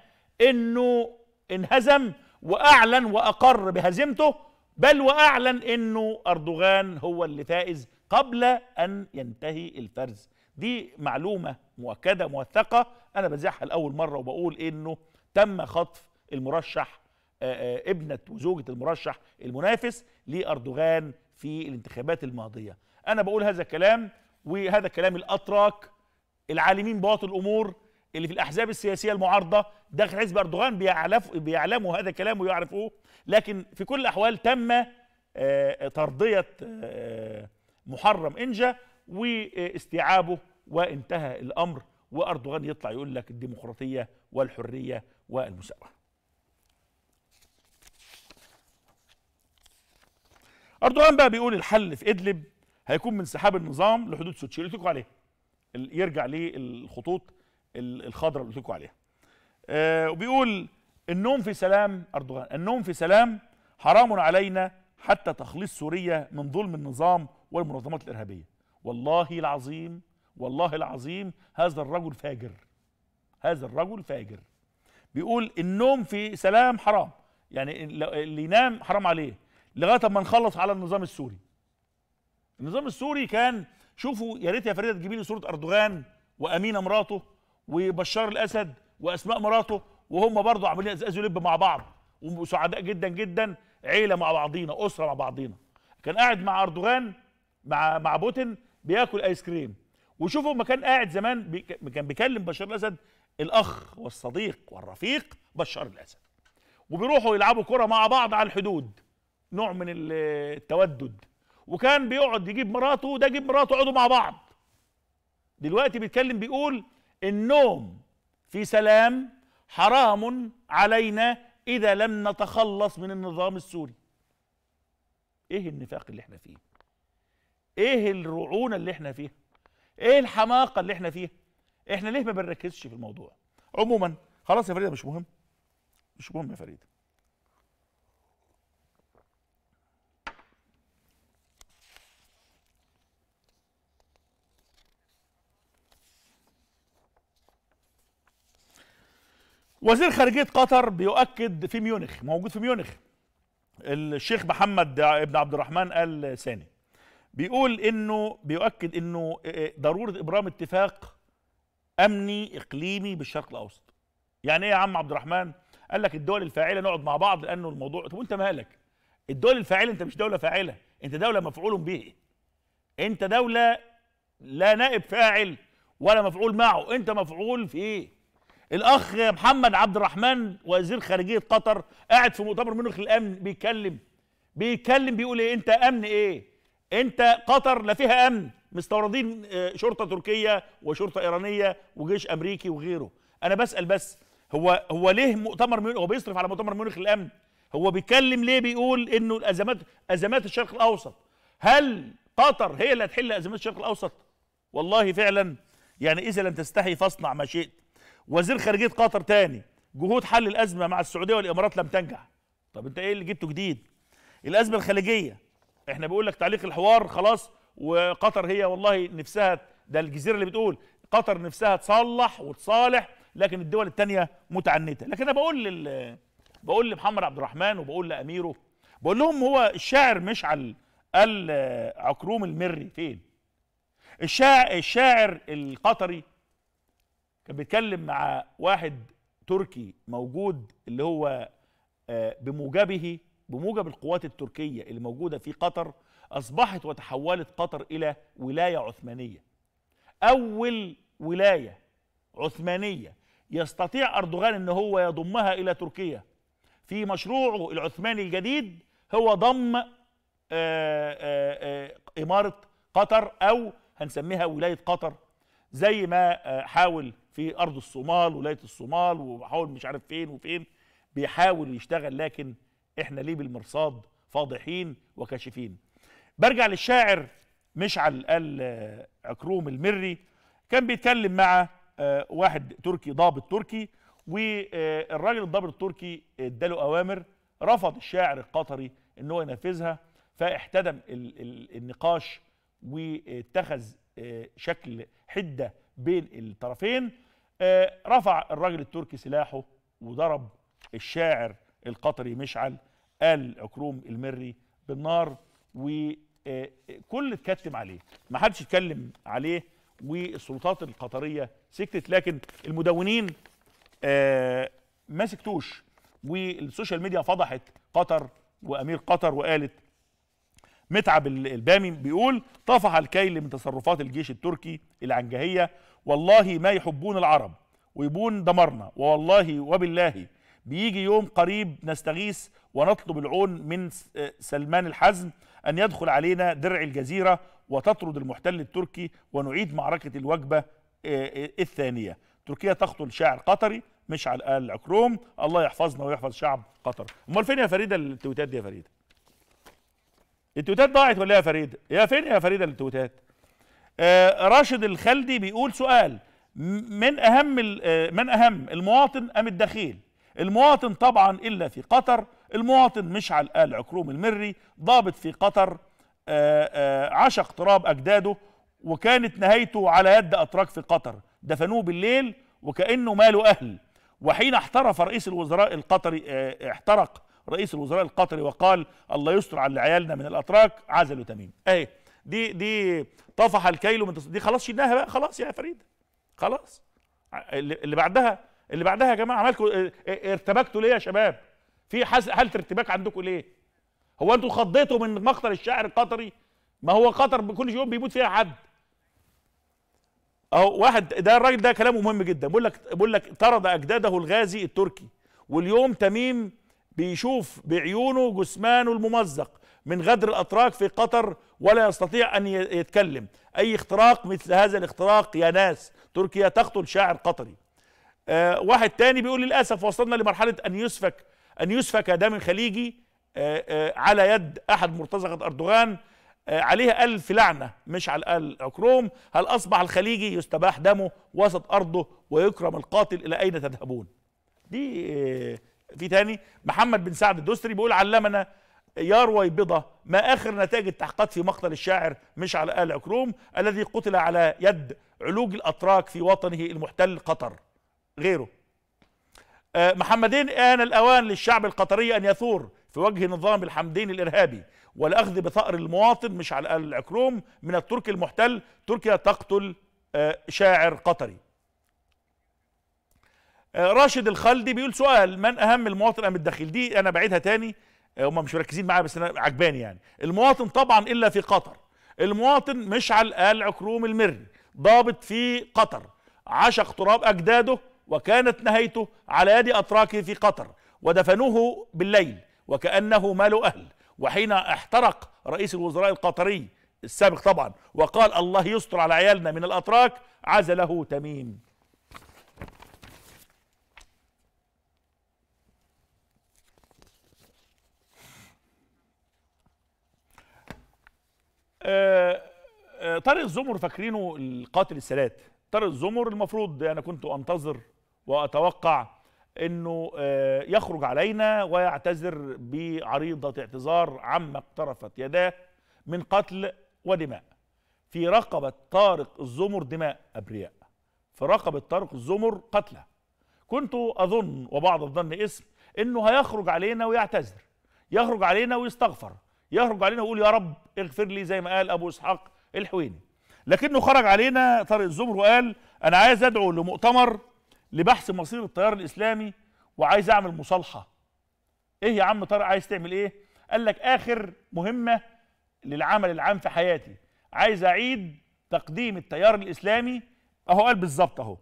إنه انهزم وأعلن وأقر بهزيمته بل وأعلن إنه أردوغان هو اللي فائز قبل أن ينتهي الفرز. دي معلومة مؤكدة موثقة. أنا بزعها لأول مرة وبقول إنه تم خطف المرشح آه، آه، ابنة وزوجة المرشح المنافس لأردوغان في الانتخابات الماضية. أنا بقول هذا الكلام وهذا كلام الأتراك العالمين بواطن الأمور اللي في الأحزاب السياسية المعارضة داخل حزب أردوغان بيعلف بيعلموا هذا الكلام ويعرفوه. لكن في كل الأحوال تم آه، ترضية آه، محرم إنجا واستيعابه وانتهى الأمر. وأردوغان يطلع يقول لك الديمقراطية والحرية والمساواة. أردوغان بقى بيقول الحل في إدلب هيكون من سحاب النظام لحدود سوتشي اللي ال- يرجع للخطوط الخضراء اللي قلت لكم عليها. آه وبيقول النوم في سلام أردوغان النوم في سلام حرام علينا حتى تخليص سوريا من ظلم النظام والمنظمات الإرهابية. والله العظيم والله العظيم هذا الرجل فاجر. هذا الرجل فاجر. بيقول النوم في سلام حرام. يعني ال- اللي ينام حرام عليه. لغاية ما نخلص على النظام السوري. النظام السوري كان شوفوا يا ريت يا فريدة تجيبي لي صورة أردوغان وامينه مراته وبشار الأسد وأسماء مراته وهم برضه عاملين أزاز لب مع بعض وسعداء جدا جدا عيلة مع بعضينا أسرة مع بعضينا. كان قاعد مع أردوغان مع مع بوتين بياكل آيس كريم. وشوفوا ما كان قاعد زمان بي كان بيكلم بشار الأسد الأخ والصديق والرفيق بشار الأسد. وبيروحوا يلعبوا كرة مع بعض على الحدود نوع من التودد. وكان بيقعد يجيب مراته وده يجيب مراته يقعدوا مع بعض. دلوقتي بيتكلم بيقول النوم في سلام حرام علينا إذا لم نتخلص من النظام السوري. إيه النفاق اللي إحنا فيه؟ إيه الرعونه اللي إحنا فيها إيه الحماقة اللي إحنا فيها إحنا ليه ما بنركزش في الموضوع؟ عموما خلاص يا فريدة مش مهم. مش مهم يا فريدة. وزير خارجية قطر بيؤكد في ميونخ موجود في ميونخ. الشيخ محمد ابن عبد الرحمن ال ثاني بيقول إنه بيؤكد إنه ضرورة إبرام اتفاق أمني إقليمي بالشرق الأوسط. يعني إيه يا عم عبد الرحمن؟ قال لك الدول الفاعلة نقعد مع بعض لأنه الموضوع طب وأنت مالك؟ الدول الفاعلة أنت مش دولة فاعلة أنت دولة مفعول به. أنت دولة لا نائب فاعل ولا مفعول معه أنت مفعول في إيه الأخ محمد عبد الرحمن وزير خارجية قطر قاعد في مؤتمر ميونخ الأمن بيتكلم. بيتكلم بيقول إيه؟ أنت أمن إيه؟ أنت قطر لا فيها أمن. مستوردين آه، شرطة تركية وشرطة إيرانية وجيش أمريكي وغيره. أنا بسأل بس هو هو ليه مؤتمر ميونخ هو بيصرف على مؤتمر ميونخ الأمن؟ هو بيتكلم ليه؟ بيقول إنه الأزمات أزمات الشرق الأوسط. هل قطر هي اللي هتحل أزمات الشرق الأوسط؟ والله فعلا يعني إذا لم تستحي فاصنع ما شئت. وزير خارجية قطر تاني جهود حل الأزمة مع السعودية والإمارات لم تنجح. طب أنت إيه اللي جبته جديد؟ الأزمة الخليجية. إحنا بيقول لك تعليق الحوار خلاص وقطر هي والله نفسها ده الجزيرة اللي بتقول قطر نفسها تصلح وتصالح لكن الدول التانية متعنتة. لكن أنا بقول لل بقول لمحمد عبد الرحمن وبقول لأميره بقول لهم هو الشاعر مشعل العكروم المري فين؟ الشاعر الشاعر القطري كان بيتكلم مع واحد تركي موجود اللي هو آه، بموجبه بموجب القوات التركية اللي موجودة في قطر أصبحت وتحولت قطر إلى ولاية عثمانية. أول ولاية عثمانية يستطيع أردوغان أن هو يضمها إلى تركيا. في مشروعه العثماني الجديد هو ضم آه، آه، إمارة قطر أو هنسميها ولاية قطر زي ما حاول في أرض الصومال ولاية الصومال وحاول مش عارف فين وفين بيحاول يشتغل لكن إحنا ليه بالمرصاد فاضحين وكاشفين. برجع للشاعر مشعل العكروم المري كان بيتكلم مع آه، واحد تركي ضابط تركي والراجل الضابط التركي اداله أوامر رفض الشاعر القطري إن هو ينفذها فاحتدم ال- ال- النقاش واتخذ آه، شكل حدة بين الطرفين. آه، رفع الراجل التركي سلاحه وضرب الشاعر القطري مشعل آل عكروم المري بالنار وكل اتكتم عليه. ما حدش اتكلم عليه والسلطات القطرية سكتت لكن المدونين آه، ما سكتوش. وال social media فضحت قطر وأمير قطر وقالت متعب ال- البامي بيقول طفح الكيل من تصرفات الجيش التركي العنجهية والله ما يحبون العرب ويبون دمرنا والله وبالله بيجي يوم قريب نستغيث ونطلب العون من سلمان الحزم أن يدخل علينا درع الجزيرة وتطرد المحتل التركي ونعيد معركة الوجبة آه، آه، الثانية. تركيا تقتل شاعر قطري مشعل آل عكروم. الله يحفظنا ويحفظ شعب قطر. أمال فين يا فريدة التويتات دي يا فريدة؟ التويتات ضاعت ولا يا فريدة؟ يا فين يا فريدة التويتات راشد الخلدي بيقول سؤال من أهم آه، من أهم المواطن أم الدخيل؟ المواطن طبعا إلا في قطر المواطن مشعل آل عكروم المري ضابط في قطر آه، آه، عشق تراب أجداده وكانت نهايته على يد أتراك في قطر. دفنوه بالليل وكأنه ماله أهل. وحين احترف رئيس الوزراء القطري آه، احترق رئيس الوزراء القطري وقال الله يستر على عيالنا من الأتراك عزلوا تميم. اهي دي دي طفح الكيل من دي خلاص شلناها بقى خلاص يا فريد خلاص. اللي بعدها اللي بعدها يا جماعة عملكم ارتبكتوا ليه يا شباب؟ في حالة ارتباك عندكم ليه؟ هو أنتوا خضيتوا من مقتل الشاعر القطري؟ ما هو قطر كل يوم بيموت فيها حد. أهو واحد ده الراجل ده كلامه مهم جدا. بيقول لك بيقول لك طرد أجداده الغازي التركي واليوم تميم بيشوف بعيونه جثمانه الممزق. من غدر الأتراك في قطر ولا يستطيع ي- يتكلم. أي اختراق مثل هذا الاختراق يا ناس؟ تركيا تقتل شاعر قطري. آه واحد تاني بيقول للأسف وصلنا لمرحلة أن يسفك أن يسفك دم خليجي آه آه على يد أحد مرتزقة أردوغان. آه عليها ألف لعنة مش على ال عكروم. هل أصبح الخليجي يستباح دمه وسط أرضه ويكرم القاتل؟ إلى أين تذهبون؟ دي آه، في تاني. محمد بن سعد الدستري بيقول علمنا يا رويبضة ما آخر نتائج التحقيقات في مقتل الشاعر مش على آل عكروم الذي قتل على يد علوج الأتراك في وطنه المحتل قطر غيره. آه، محمدين آن الأوان للشعب القطري أن يثور في وجه نظام الحمدين الإرهابي والأخذ بثأر المواطن مش على آل العكروم من الترك المحتل تركيا تقتل آه، شاعر قطري. آه، راشد الخلدي بيقول سؤال من أهم المواطن أم الدخيل دي أنا بعيدها تاني. هم مش مركزين معايا بس أنا عجباني يعني. المواطن طبعا إلا في قطر. المواطن مشعل آل عكروم المري ضابط في قطر. عشق تراب أجداده وكانت نهايته على يد أتراكه في قطر. ودفنوه بالليل وكأنه مال أهل. وحين احترق رئيس الوزراء القطري السابق طبعا وقال الله يستر على عيالنا من الأتراك عزله تميم. طارق الزمر فاكرينه القاتل السادات. طارق الزمر المفروض أنا كنت أنتظر وأتوقع إنه آه، يخرج علينا ويعتذر بعريضة اعتذار عما اقترفت يداه من قتل ودماء في رقبة طارق الزمر دماء أبرياء. في رقبة طارق الزمر قتلى كنت أظن وبعض الظن اسم إنه هيخرج علينا ويعتذر. يخرج علينا ويستغفر. يخرج علينا ويقول يا رب اغفر لي زي ما قال أبو إسحاق الحويني. لكنه خرج علينا طارق الزمر وقال أنا عايز أدعو لمؤتمر لبحث مصير التيار الإسلامي وعايز أعمل مصالحة. إيه يا عم طارق عايز تعمل إيه؟ قال لك آخر مهمة للعمل العام في حياتي. عايز أعيد تقديم التيار الإسلامي. أهو قال بالظبط أهو.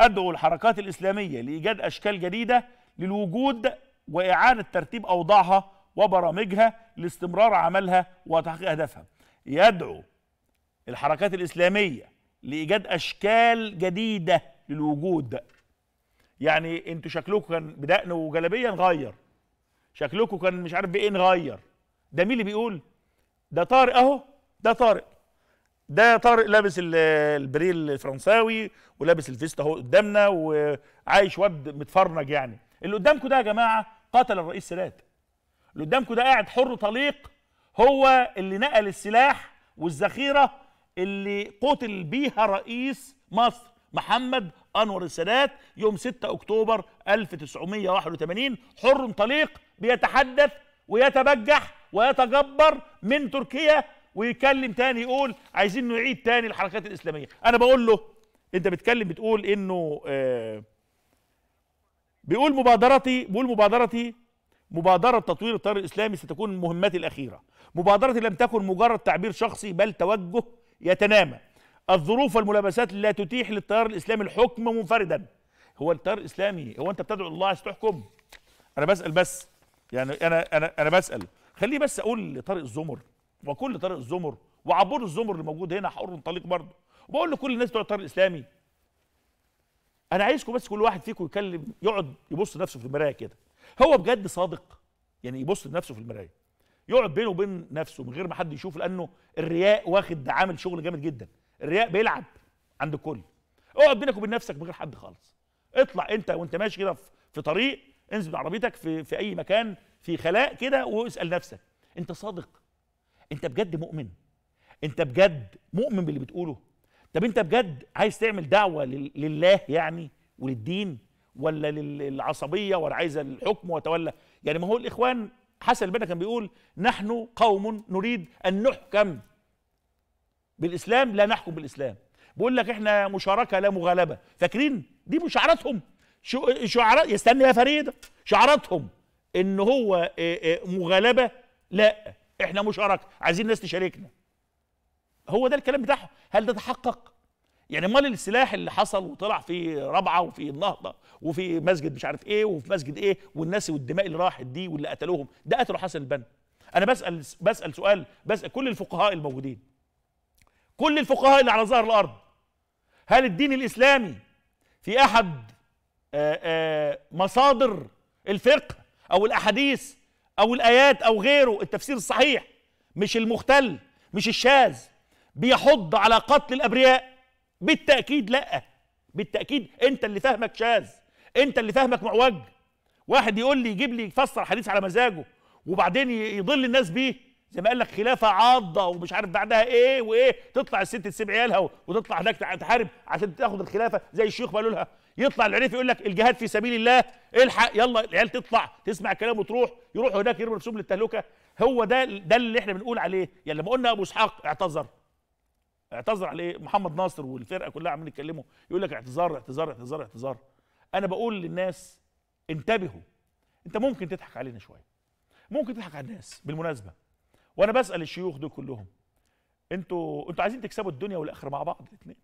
أدعو الحركات الإسلامية لإيجاد أشكال جديدة للوجود واعاده ترتيب أوضاعها وبرامجها لاستمرار عملها وتحقيق أهدافها. يدعو الحركات الإسلامية لإيجاد أشكال جديدة للوجود. يعني أنتوا شكلكم كان بدقن وجلابية نغير. شكلكم كان مش عارف بإيه نغير. ده مين اللي بيقول؟ ده طارق أهو. ده طارق. ده طارق لابس ال- البريل الفرنساوي ولابس الفيست أهو قدامنا وعايش واد متفرنج يعني. اللي قدامكم ده يا جماعة قتل الرئيس سادات. اللي قدامكم ده قاعد حر طليق هو اللي نقل السلاح والذخيرة اللي قتل بيها رئيس مصر محمد أنور السادات يوم 6 أكتوبر 1981 حر طليق بيتحدث ويتبجح ويتجبر من تركيا ويكلم تاني يقول عايزين نعيد تاني الحركات الإسلامية. أنا بقول له أنت بتكلم بتقول إنه آه بيقول مبادرتي بيقول مبادرتي مبادرة تطوير التيار الإسلامي ستكون مهمتي الأخيرة. مبادرتي لم تكن مجرد تعبير شخصي بل توجه يتنامى. الظروف والملابسات لا تتيح للتيار الإسلامي الحكم منفردا. هو التيار الإسلامي هو أنت بتدعو الله عايز تحكم. أنا بسأل بس. يعني أنا أنا أنا بسأل. خليه بس أقول لطارق الزمر وكل طارق الزمر وعبور الزمر اللي موجود هنا حر طليق برضه. وبقول لكل الناس بتوع التيار الإسلامي أنا عايزكم بس كل واحد فيكم يكلم يقعد يبص لنفسه في المراية كده. هو بجد صادق. يعني يبص لنفسه في المراية. يقعد بينه وبين نفسه من غير ما حد يشوف لأنه الرياء واخد عامل شغل جامد جدا. الرياء بيلعب عند الكل. اقعد بينك وبين نفسك من غير حد خالص. اطلع انت وانت ماشي كده في- طريق انزل من عربيتك في في أي مكان في خلاء كده واسأل نفسك انت صادق؟ انت بجد مؤمن؟ انت بجد مؤمن باللي بتقوله؟ طب انت بجد عايز تعمل دعوة لل- لله يعني وللدين؟ ولا لل- للعصبية ولا عايز الحكم وتولى. يعني ما هو الإخوان حسن البنا كان بيقول نحن قوم نريد أن نحكم بالإسلام لا نحكم بالإسلام. بيقول لك إحنا مشاركة لا مغالبة. فاكرين؟ دي مشاعراتهم. شو شعارات يستنى يا فريده شعاراتهم إن هو مغالبة. لا إحنا مشاركة. عايزين الناس تشاركنا. هو ده الكلام بتاعهم. هل ده تحقق يعني امال السلاح اللي حصل وطلع في رابعه وفي النهضة وفي مسجد مش عارف إيه وفي مسجد إيه والناس والدماء اللي راحت دي واللي قتلوهم ده قتلوا حسن البنا. أنا بسأل بسأل سؤال بسأل كل الفقهاء الموجودين. كل الفقهاء اللي على ظهر الأرض هل الدين الإسلامي في أحد آه، آه، مصادر الفقه أو الأحاديث أو الآيات أو غيره التفسير الصحيح مش المختل مش الشاذ بيحض على قتل الأبرياء؟ بالتأكيد لا. بالتأكيد أنت اللي فاهمك شاذ. أنت اللي فاهمك معوج. واحد يقول لي يجيب لي يفسر حديث على مزاجه وبعدين يضل الناس بيه. زي ما قال لك خلافة عاضه ومش عارف بعدها إيه وإيه. تطلع الست تسيب عيالها وتطلع هناك تحارب عشان تاخد الخلافة زي الشيوخ ما قالوا لها. يطلع العريف يقول لك الجهاد في سبيل الله. الحق يلا العيال تطلع تسمع الكلام وتروح. يروحوا هناك يرموا نفسهم للتهلكة. هو ده ده اللي إحنا بنقول عليه. يعني لما قلنا أبو إسحاق اعتذر. اعتذر عليه محمد ناصر والفرقة كلها عمالين يتكلموا. يقول لك اعتذار اعتذار اعتذار اعتذار. أنا بقول للناس انتبهوا. أنت ممكن تضحك علينا شوية. ممكن تضحك على الناس بالمناسبة. وأنا بسأل الشيوخ دول كلهم أنتوا أنتوا عايزين تكسبوا الدنيا والآخرة مع بعض الاثنين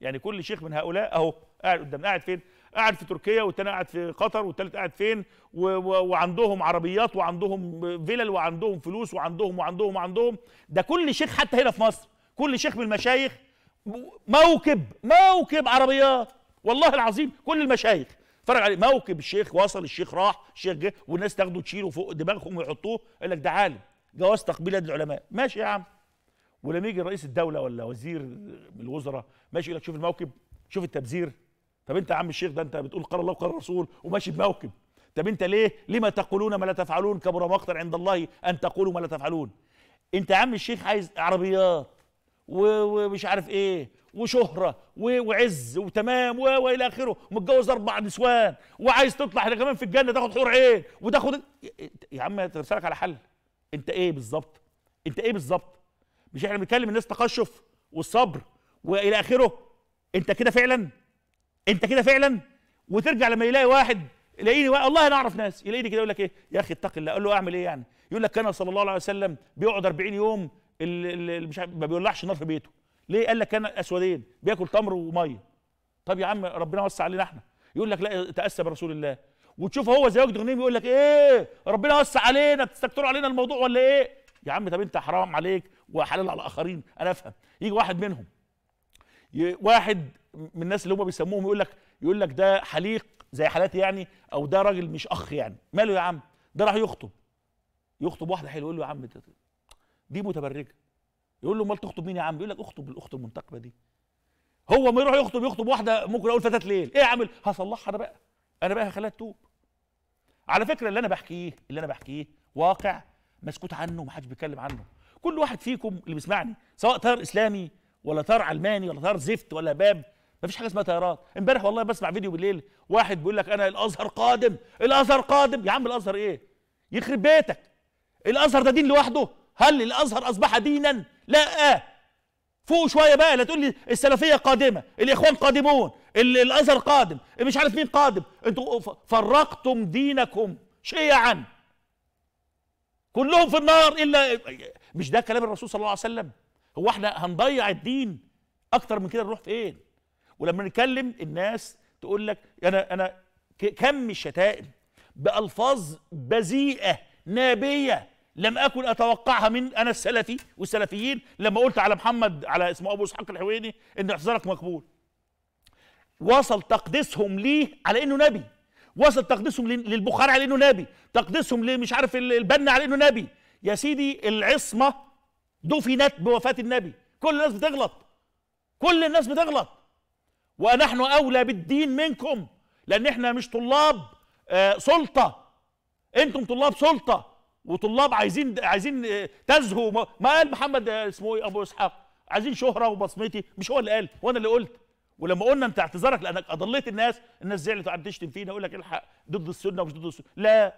يعني كل شيخ من هؤلاء أهو قاعد قدام قاعد فين؟ قاعد في تركيا والتاني قاعد في قطر والتالت قاعد فين؟ و و وعندهم عربيات وعندهم فيلل وعندهم فلوس وعندهم وعندهم وعندهم. ده كل شيخ حتى هنا في مصر. كل شيخ من المشايخ موكب موكب عربيات. والله العظيم كل المشايخ. اتفرج عليه. موكب الشيخ وصل الشيخ راح الشيخ جه والناس تاخده تشيله فوق دماغهم ويحطوه. يقول لك ده عالم. جواز تقبيل يد العلماء. ماشي يا عم. ولما يجي رئيس الدولة ولا وزير من الوزراء ماشي يقول لك شوف الموكب شوف التبذير. طب انت يا عم الشيخ ده انت بتقول قال الله وقال الرسول وماشي بموكب. طب انت ليه؟ لما تقولون ما لا تفعلون كبر مقتا عند الله أن تقولوا ما لا تفعلون؟ انت يا عم الشيخ عايز عربيات. ومش عارف إيه وشهرة و- وعز وتمام والى اخره ومتجوز أربع نسوان وعايز تطلع كمان في الجنة تاخد حور عين وتاخد يا عم ترسلك على حل. انت إيه بالظبط؟ انت إيه بالظبط؟ مش إحنا بنتكلم الناس تقشف والصبر والى اخره. انت كده فعلا؟ انت كده فعلا؟ وترجع لما يلاقي واحد يلاقيني وا- والله أنا اعرف ناس يلاقيني كده يقول لك إيه؟ يا أخي اتق الله. أقول له اعمل إيه يعني؟ يقول لك كان صلى الله عليه وسلم بيقعد 40 يوم ال- ال- مش ما بيولعش نار في بيته. ليه؟ قال لك كان أسودين بياكل تمر وميه طب يا عم ربنا وسع علينا إحنا. يقول لك لا تأسى برسول الله. وتشوف هو زي وجد غنيم يقول لك إيه؟ ربنا وسع علينا. بتستكتروا علينا الموضوع ولا إيه؟ يا عم طب أنت حرام عليك وحلال على الآخرين. أنا أفهم. يجي واحد منهم واحد من الناس اللي هم بيسموهم يقول لك يقول لك ده حليق زي حالاتي يعني أو ده راجل مش أخ يعني. ماله يا عم؟ ده راح يخطب. يخطب واحدة حلوة يقول له يا عم دي متبرجة. يقول له أمال تخطب مين يا عم؟ يقول لك أخطب الأخت المنتقبة دي. هو ما يروح يخطب يخطب واحدة ممكن أقول فتاه ليل. إيه اعمل هصلحها أنا بقى. أنا بقى هخليها تتوب. على فكرة اللي أنا بحكيه اللي أنا بحكيه واقع مسكوت عنه ومحدش بيتكلم عنه. كل واحد فيكم اللي بيسمعني سواء تيار إسلامي ولا تيار علماني ولا تيار زفت ولا باب مفيش حاجة اسمها تيارات امبارح والله بسمع فيديو بالليل واحد بيقول لك أنا الأزهر قادم الأزهر قادم. يا عم الأزهر إيه؟ يخرب بيتك. الأزهر ده دين لوحده. هل الأزهر أصبح دينا؟ لا. فوق شوية بقى لا تقول لي السلفية قادمة الإخوان قادمون ال- الأزهر قادم مش عارف مين قادم. أنتوا فرقتم دينكم شيعا. كلهم في النار الا مش ده كلام الرسول صلى الله عليه وسلم؟ هو إحنا هنضيع الدين أكتر من كده نروح فين؟ ولما نتكلم الناس تقول لك أنا أنا كم الشتائم بألفاظ بذيئة نابية لم أكن أتوقعها من أنا السلفي والسلفيين لما قلت على محمد على اسمه أبو إسحاق الحويني إن اعتذارك مقبول. وصل تقديسهم ليه على إنه نبي. وصل تقديسهم لل- للبخاري على إنه نبي. تقديسهم لمش عارف ال- البنا على إنه نبي. يا سيدي العصمة دفنت بوفاة النبي. كل الناس بتغلط. كل الناس بتغلط. ونحن أولى بالدين منكم. لأن إحنا مش طلاب آه، سلطة. أنتم طلاب سلطة. وطلاب عايزين عايزين آه، تزهوا ما قال محمد آه، اسمه إيه؟ أبو إسحاق. عايزين شهرة وبصمتي. مش هو اللي قال وأنا اللي قلت. ولما قلنا أنت اعتذارك لأنك أضليت الناس الناس زعلت وقعدت تشتم فينا يقول لك الحق ضد السنة ومش ضد السنة. لا.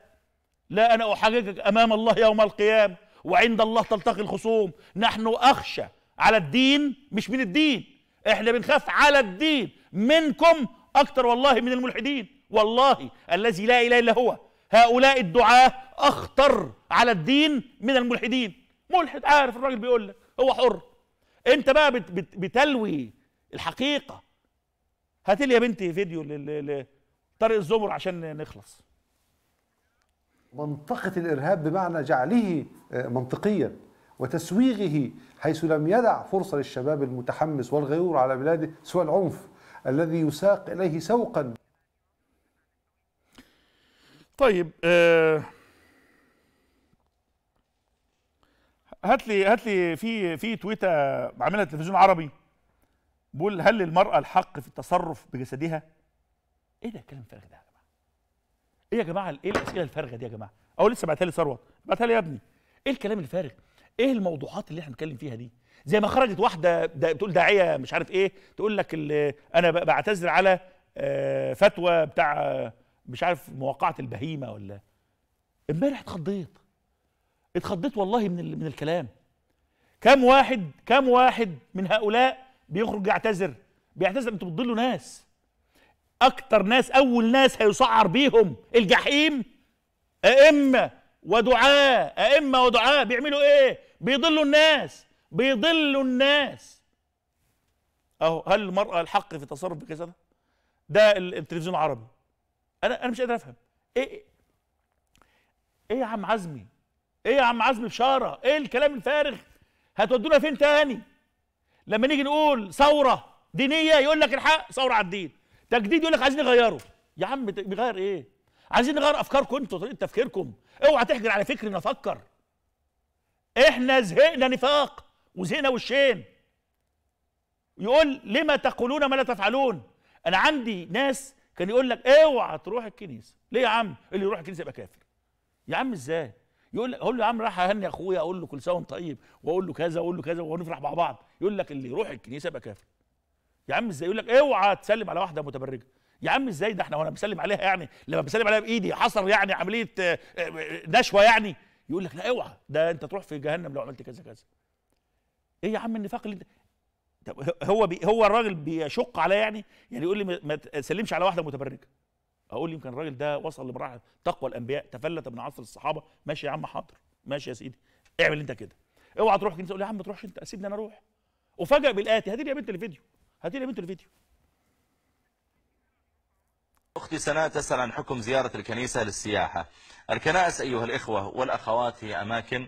لا أنا أحققك أمام الله يوم القيامة وعند الله تلتقي الخصوم. نحن أخشى على الدين مش من الدين. إحنا بنخاف على الدين. منكم أكتر والله من الملحدين. والله الذي لا إله إلا هو. هؤلاء الدعاة أخطر على الدين من الملحدين. ملحد عارف الراجل بيقول لك هو حر. أنت بقى بت بت بتلوي الحقيقة. هات لي يا بنتي فيديو ل- ل- ل- طارق الزمر عشان نخلص. منطقة الإرهاب بمعنى جعله آه، منطقيا وتسويغه حيث لم يدع فرصة للشباب المتحمس والغيور على بلاده سوى العنف الذي يساق إليه سوقا. طيب آه هات لي هات لي في في تويتة عاملها التلفزيون العربي بيقول هل للمرأة الحق في التصرف بجسدها؟ إيه ده الكلام الفارغ ده يا جماعة؟ إيه يا جماعة إيه الأسئلة الفارغة دي يا جماعة؟ أو لسه بعتها لي ثروت، بعتها لي يا ابني. إيه الكلام الفارغ؟ إيه الموضوعات اللي إحنا بنتكلم فيها دي؟ زي ما خرجت واحدة دا بتقول داعية مش عارف إيه تقول لك ب- بعتذر على آه، فتوى بتاع مش عارف مواقعة البهيمة ولا امبارح اتخضيت. اتخضيت والله من من الكلام. كم واحد كم واحد من هؤلاء بيخرج يعتذر؟ بيعتذر أنتوا بتضلوا ناس. أكتر ناس أول ناس هيسعر بيهم الجحيم؟ أئمة ودعاء أئمة ودعاء بيعملوا إيه؟ بيضلوا الناس بيضلوا الناس. أهو هل المرأة الحق في التصرف بجسدها ده ال- التلفزيون العربي. أنا أنا مش قادر أفهم. إيه إيه يا عم عزمي؟ إيه يا عم عزمي بشارة؟ إيه الكلام الفارغ؟ هتودونا فين تاني؟ لما نيجي نقول ثورة دينية يقول لك الحق ثورة على الدين. تجديد يقول لك عايزين نغيره يا عم بيغير إيه؟ عايزين نغير أفكاركم أنتوا طريقة تفكيركم. اوعى تحجر على فكري نفكر. إحنا زهقنا نفاق وزهقنا وشين. يقول لما تقولون ما لا تفعلون؟ أنا عندي ناس كان يقول لك اوعى تروح الكنيسة. ليه يا عم؟ اللي يروح الكنيسة يبقى كافر. يا عم إزاي؟ يقول لك أقول له يا عم راح اهني اخويا أقول له كل سنة طيب وأقول له كذا واقول له كذا ونفرح مع بعض. يقول لك اللي يروح الكنيسة يبقى كافر. يا عم إزاي؟ يقول لك اوعى تسلم على واحدة متبرجة. يا عم إزاي؟ ده إحنا وأنا بسلم عليها يعني لما بسلم عليها بإيدي حصل يعني عملية آه، آه، نشوة يعني. يقول لك لا اوعى. ده انت تروح في جهنم لو عملت كذا كذا. إيه يا عم النفاق اللي انت طب هو بي هو الراجل بيشق عليا يعني؟ يعني يقول لي ما- تسلمش على واحدة متبرجه أقول يمكن الراجل ده وصل لمراحل تقوى الأنبياء تفلت من عصر الصحابة. ماشي يا عم حاضر. ماشي يا سيدي. اعمل انت كده. اوعى تروح كنيسه أقول يا عم ما تروحش انت سيبني أنا أروح. وفجأة بالآتي هاتي لي يا بنت الفيديو. هاتي لي يا بنت الفيديو. أختي سناء تسأل عن حكم زيارة الكنيسة للسياحة. الكنائس أيها الإخوة والأخوات هي أماكن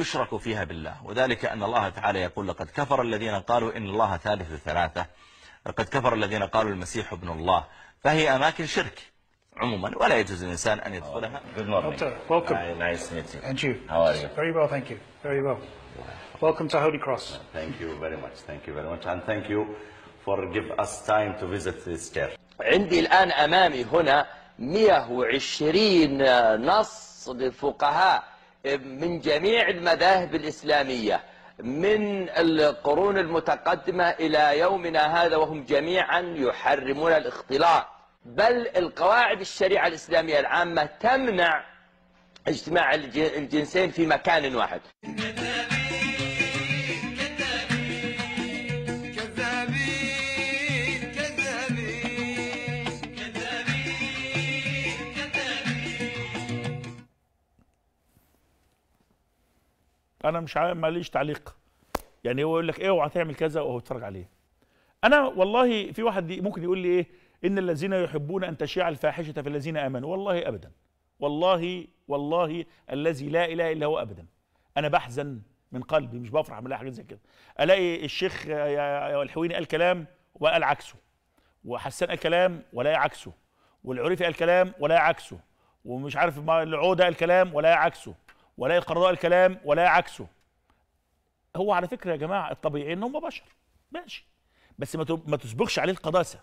يشرك فيها بالله وذلك أن الله تعالى يقول لقد كفر الذين قالوا إن الله ثالث ثلاثة لقد كفر الذين قالوا المسيح ابن الله فهي أماكن شرك عموما ولا يجوز للإنسان أن يدخلها Good morning. Doctor, welcome. Nice to meet you. And you? How are you? Very well, thank you. Very well. Welcome to Holy Cross. Thank you very much. Thank you very much. And thank you for give us time to visit this church. عندي الآن أمامي هنا 120 نص للفقهاء من جميع المذاهب الإسلامية من القرون المتقدمة إلى يومنا هذا وهم جميعا يحرمون الاختلاط. بل القواعد الشريعة الإسلامية العامة تمنع اجتماع الج- الجنسين في مكان واحد. أنا مش ماليش تعليق. يعني هو يقول لك اوعى تعمل كذا وهو بيتفرج عليه. أنا والله في واحد ممكن يقول لي إيه إن الذين يحبون أن تشيع الفاحشة في الذين آمنوا. والله ابدا. والله والله الذي لا إله إلا هو ابدا. أنا بحزن من قلبي مش بفرح من حاجة زي كده. ألاقي الشيخ الحويني قال كلام وقال عكسه. وحسان قال كلام ولا عكسه. والعريفي قال كلام ولا عكسه. ومش عارف ما العودة قال كلام ولا عكسه. ولا القرضاء قال كلام ولا عكسه هو على فكرة يا جماعة الطبيعي ان هم بشر ماشي. بس ما تسبقش عليه القداسة.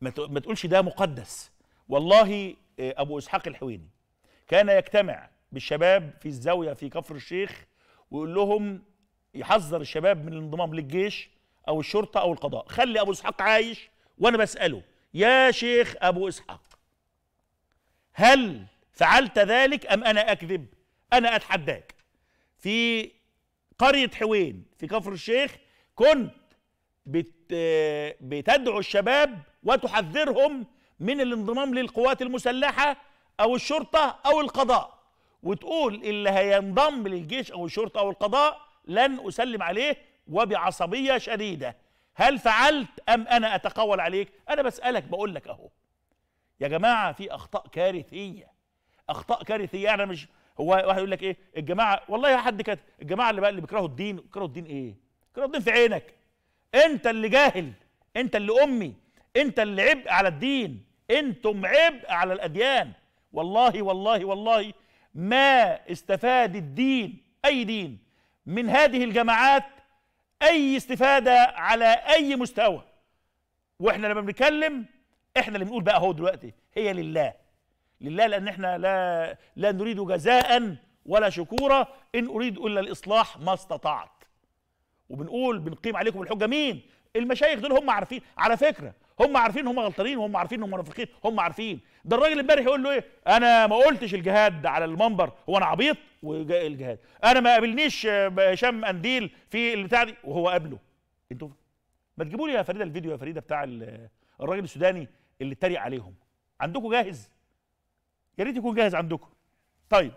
ما تقولش ده مقدس. والله آه، أبو إسحاق الحويني كان يجتمع بالشباب في الزاوية في كفر الشيخ ويقول لهم يحذر الشباب من الانضمام للجيش أو الشرطة أو القضاء. خلي أبو إسحاق عايش وأنا بسأله يا شيخ أبو إسحاق هل فعلت ذلك أم أنا أكذب؟ أنا أتحداك. في قرية حوين في كفر الشيخ كنت بت بتدعو الشباب وتحذرهم من الانضمام للقوات المسلحة أو الشرطة أو القضاء. وتقول اللي هينضم للجيش أو الشرطة أو القضاء لن أسلم عليه وبعصبية شديدة. هل فعلت أم أنا أتقول عليك؟ أنا بسألك بقول لك أهو. يا جماعة في أخطاء كارثية. أخطاء كارثية أنا مش هو واحد يقول لك إيه؟ الجماعة والله حد كده الجماعة اللي بقى اللي بيكرهوا الدين بيكرهوا الدين إيه؟ بيكرهوا الدين في عينك. أنت اللي جاهل أنت اللي أمي أنت اللي عبء على الدين. أنتم عبء على الأديان. والله والله والله ما استفاد الدين أي دين من هذه الجماعات أي استفادة على أي مستوى. وإحنا لما بنتكلم إحنا اللي بنقول بقى أهو دلوقتي هي لله. لله لأن إحنا لا لا نريد جزاء ولا شكورا إن أريد إلا الإصلاح ما استطعت. وبنقول بنقيم عليكم الحجة مين؟ المشايخ دول هم عارفين. على فكرة هم عارفين هم غلطانين وهم عارفين هم منافقين هم عارفين. ده الراجل امبارح يقول له إيه؟ أنا ما قلتش الجهاد على المنبر هو أنا عبيط وجاء الجهاد. أنا ما قابلنيش هشام قنديل في البتاع دي وهو قابله. أنتوا ما تجيبوا لي يا فريدة الفيديو يا فريدة بتاع ال- الراجل السوداني اللي اتريق عليهم. عندكم جاهز؟ يا ريت يكون جاهز عندكم. طيب.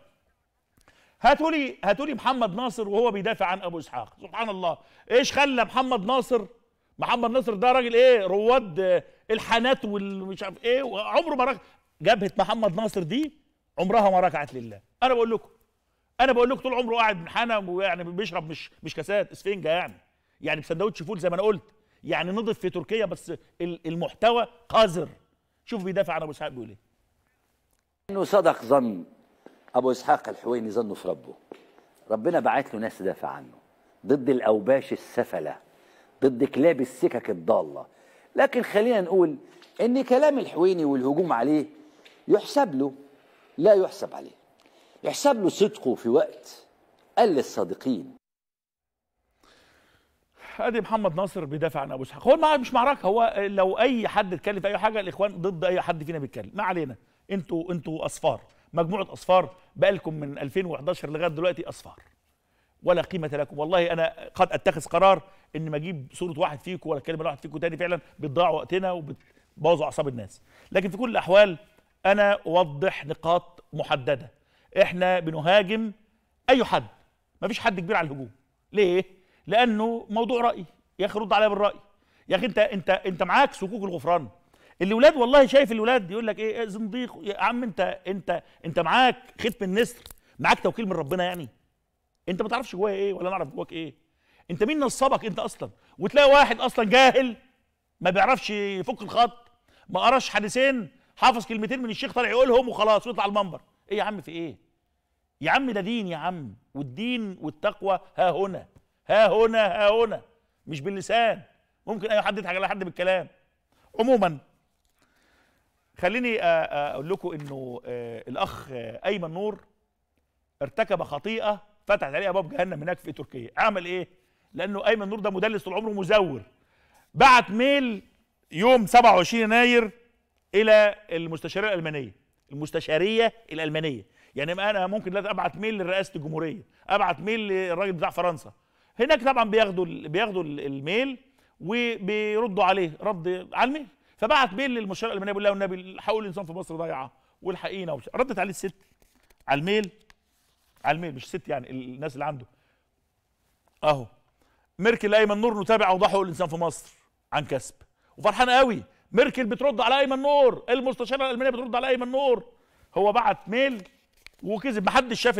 هاتوا لي هاتوا لي محمد ناصر وهو بيدافع عن أبو إسحاق. سبحان الله. إيش خلى محمد ناصر؟ محمد ناصر ده راجل إيه؟ رواد آه، الحانات والمش عارف إيه وعمره ما رك... جبهة محمد ناصر دي عمرها ما ركعت لله. أنا بقول لكم أنا بقول لكم طول عمره قاعد منحنى ويعني بيشرب مش مش كاسات إسفنجة يعني. يعني بسندوتش فول زي ما أنا قلت. يعني نضف في تركيا بس ال- المحتوى قذر. شوف بيدافع عن أبو إسحاق بيقول إيه. إنه صدق ظن أبو إسحاق الحويني ظنه في ربه. ربنا بعت له ناس تدافع عنه. ضد الأوباش السفلة ضد كلاب السكك الضالة. لكن خلينا نقول إن كلام الحويني والهجوم عليه يحسب له لا يحسب عليه. يحسب له صدقه في وقت قال للصادقين. أدي محمد ناصر بيدافع عن أبو إسحاق. هو مش معركه هو لو أي حد اتكلم في أي حاجة الإخوان ضد أي حد فينا بيتكلم. ما علينا. أنتوا أنتوا أصفار. مجموعة أصفار بقالكم من 2011 لغاية دلوقتي أصفار. ولا قيمة لكم. والله أنا قد أتخذ قرار إن ما أجيب صورة واحد فيكم ولا كلمه واحد فيكم تاني فعلا بتضيعوا وقتنا وبتبوظوا أعصاب الناس. لكن في كل الأحوال أنا أوضح نقاط محددة. إحنا بنهاجم أي حد. ما فيش حد كبير على الهجوم. ليه؟ لأنه موضوع رأي. يا أخي رد عليا بالرأي. يا أخي أنت أنت أنت معاك صكوك الغفران. الاولاد والله شايف الاولاد يقول لك إيه زنديق يا عم أنت أنت أنت معاك ختم النسر معاك توكيل من ربنا يعني. أنت ما تعرفش جوايا إيه ولا نعرف جواك إيه. أنت مين نصبك أنت أصلا؟ وتلاقي واحد أصلا جاهل ما بيعرفش يفك الخط ما قراش حديثين حافظ كلمتين من الشيخ طالع يقولهم وخلاص ويطلع المنبر. إيه يا عم في إيه؟ يا عم ده دين يا عم والدين والتقوى ها هنا ها هنا ها هنا مش باللسان. ممكن أي حد يضحك على حد بالكلام. عموما خليني أقول لكم إنه آه، الأخ آه، أيمن نور ارتكب خطيئة فتحت عليه ابواب جهنم هناك في تركيا. عمل إيه؟ لأنه أيمن نور ده مدلس طول عمره مزور. بعت mail يوم 27 يناير إلى المستشارية الألمانية. المستشارية الألمانية. يعني أنا ممكن دلوقتي أبعت mail لرئاسة الجمهورية أبعت mail للراجل بتاع فرنسا. هناك طبعا بياخدوا بياخدوا ال- ال mail وبيردوا عليه رد على ال mail. فبعت mail للمستشارة الألمانية بيقول لها والنبي حقوق الإنسان في مصر ضايعة والحقينا ومش- ردت عليه الست على الميل على الميل مش الست يعني ال- الناس اللي عنده. أهو. ميركل ايمن نور نتابع أوضاع حقوق الإنسان في مصر عن كسب. وفرحان قوي. ميركل بترد على أيمن نور. المستشاره الالمانيه بترد على أيمن نور. هو بعت ميل وكذب. محدش شاف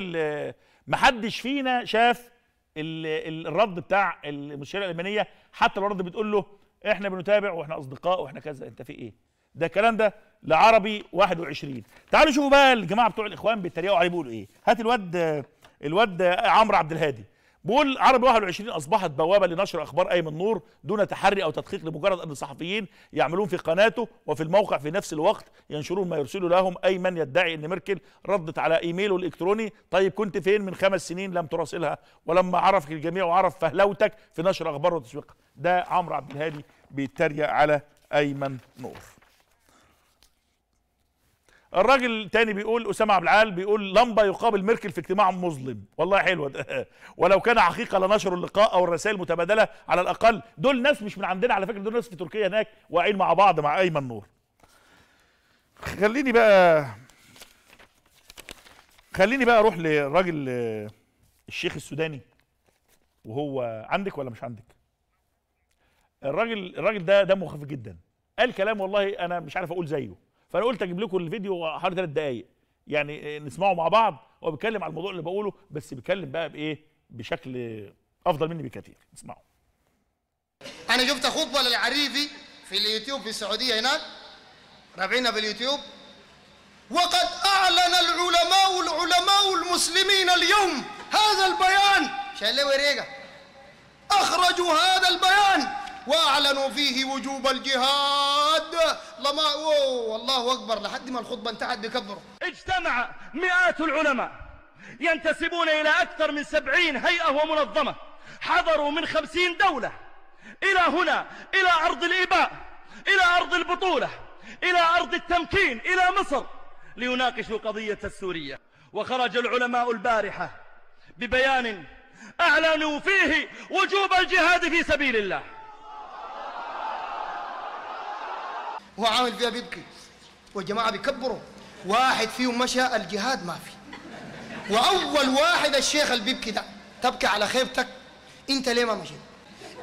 محدش فينا شاف ال- ال- الرد بتاع المستشاره الألمانية. حتى لو الرد بتقول له إحنا بنتابع وإحنا أصدقاء وإحنا كذا أنت في إيه؟ ده الكلام ده لعربي 21 تعالوا شوفوا بقى الجماعة بتوع الإخوان بيتريقوا عليه بيقولوا إيه؟ هات الواد الواد عمرو عبد الهادي. بيقول عربي 21 أصبحت بوابة لنشر أخبار أيمن نور دون تحري أو تدقيق لمجرد أن الصحفيين يعملون في قناته وفي الموقع في نفس الوقت ينشرون ما يرسله لهم ايمن يدعي أن ميركل ردت على إيميله الإلكتروني. طيب كنت فين من خمس سنين؟ لم تراسلها. ولما عرفك الجميع وعرف فهلوتك في نشر أخبار وتسويقها ده عمرو عبد الهادي بيتريق على أيمن نور. الراجل التاني بيقول أسامة عبد العال بيقول لمبة يقابل ميركل في اجتماع مظلم. والله حلوة ده. (laughs) ولو كان حقيقه لنشروا اللقاء أو الرسائل المتبادلة على الأقل. دول ناس مش من عندنا على فكرة دول ناس في تركيا هناك واقعين مع بعض مع أيمن نور. خليني بقى خليني بقى أروح للراجل الشيخ السوداني. وهو عندك ولا مش عندك؟ الراجل الراجل ده دمه خفيف جدا. قال كلام والله أنا مش عارف أقول زيه. فانا قلت أجيب لكم الفيديو حوالي ثلاث دقائق يعني نسمعه مع بعض هو بيتكلم على الموضوع اللي بقوله بس بيتكلم بقى بإيه؟ بشكل أفضل مني بكثير اسمعوا أنا شفت خطبة للعريفي في اليوتيوب في السعودية هناك. رافعينها في اليوتيوب وقد أعلن العلماء العلماء المسلمين اليوم هذا البيان. شايل وريقه أخرجوا هذا البيان. واعلنوا فيه وجوب الجهاد. لما أوه والله أكبر لحد ما الخطبة انتهت بكبروا اجتمع مئات العلماء ينتسبون إلى أكثر من سبعين هيئة ومنظمة. حضروا من خمسين دولة. إلى هنا إلى أرض الإباء إلى أرض البطولة إلى أرض التمكين إلى مصر ليناقشوا قضية السورية. وخرج العلماء البارحة ببيان أعلنوا فيه وجوب الجهاد في سبيل الله. هو عامل فيها بيبكي. والجماعة بيكبروا. واحد فيهم مشى الجهاد ما في. وأول واحد الشيخ اللي بيبكي ده تبكي على خيبتك. أنت ليه ما مشيت؟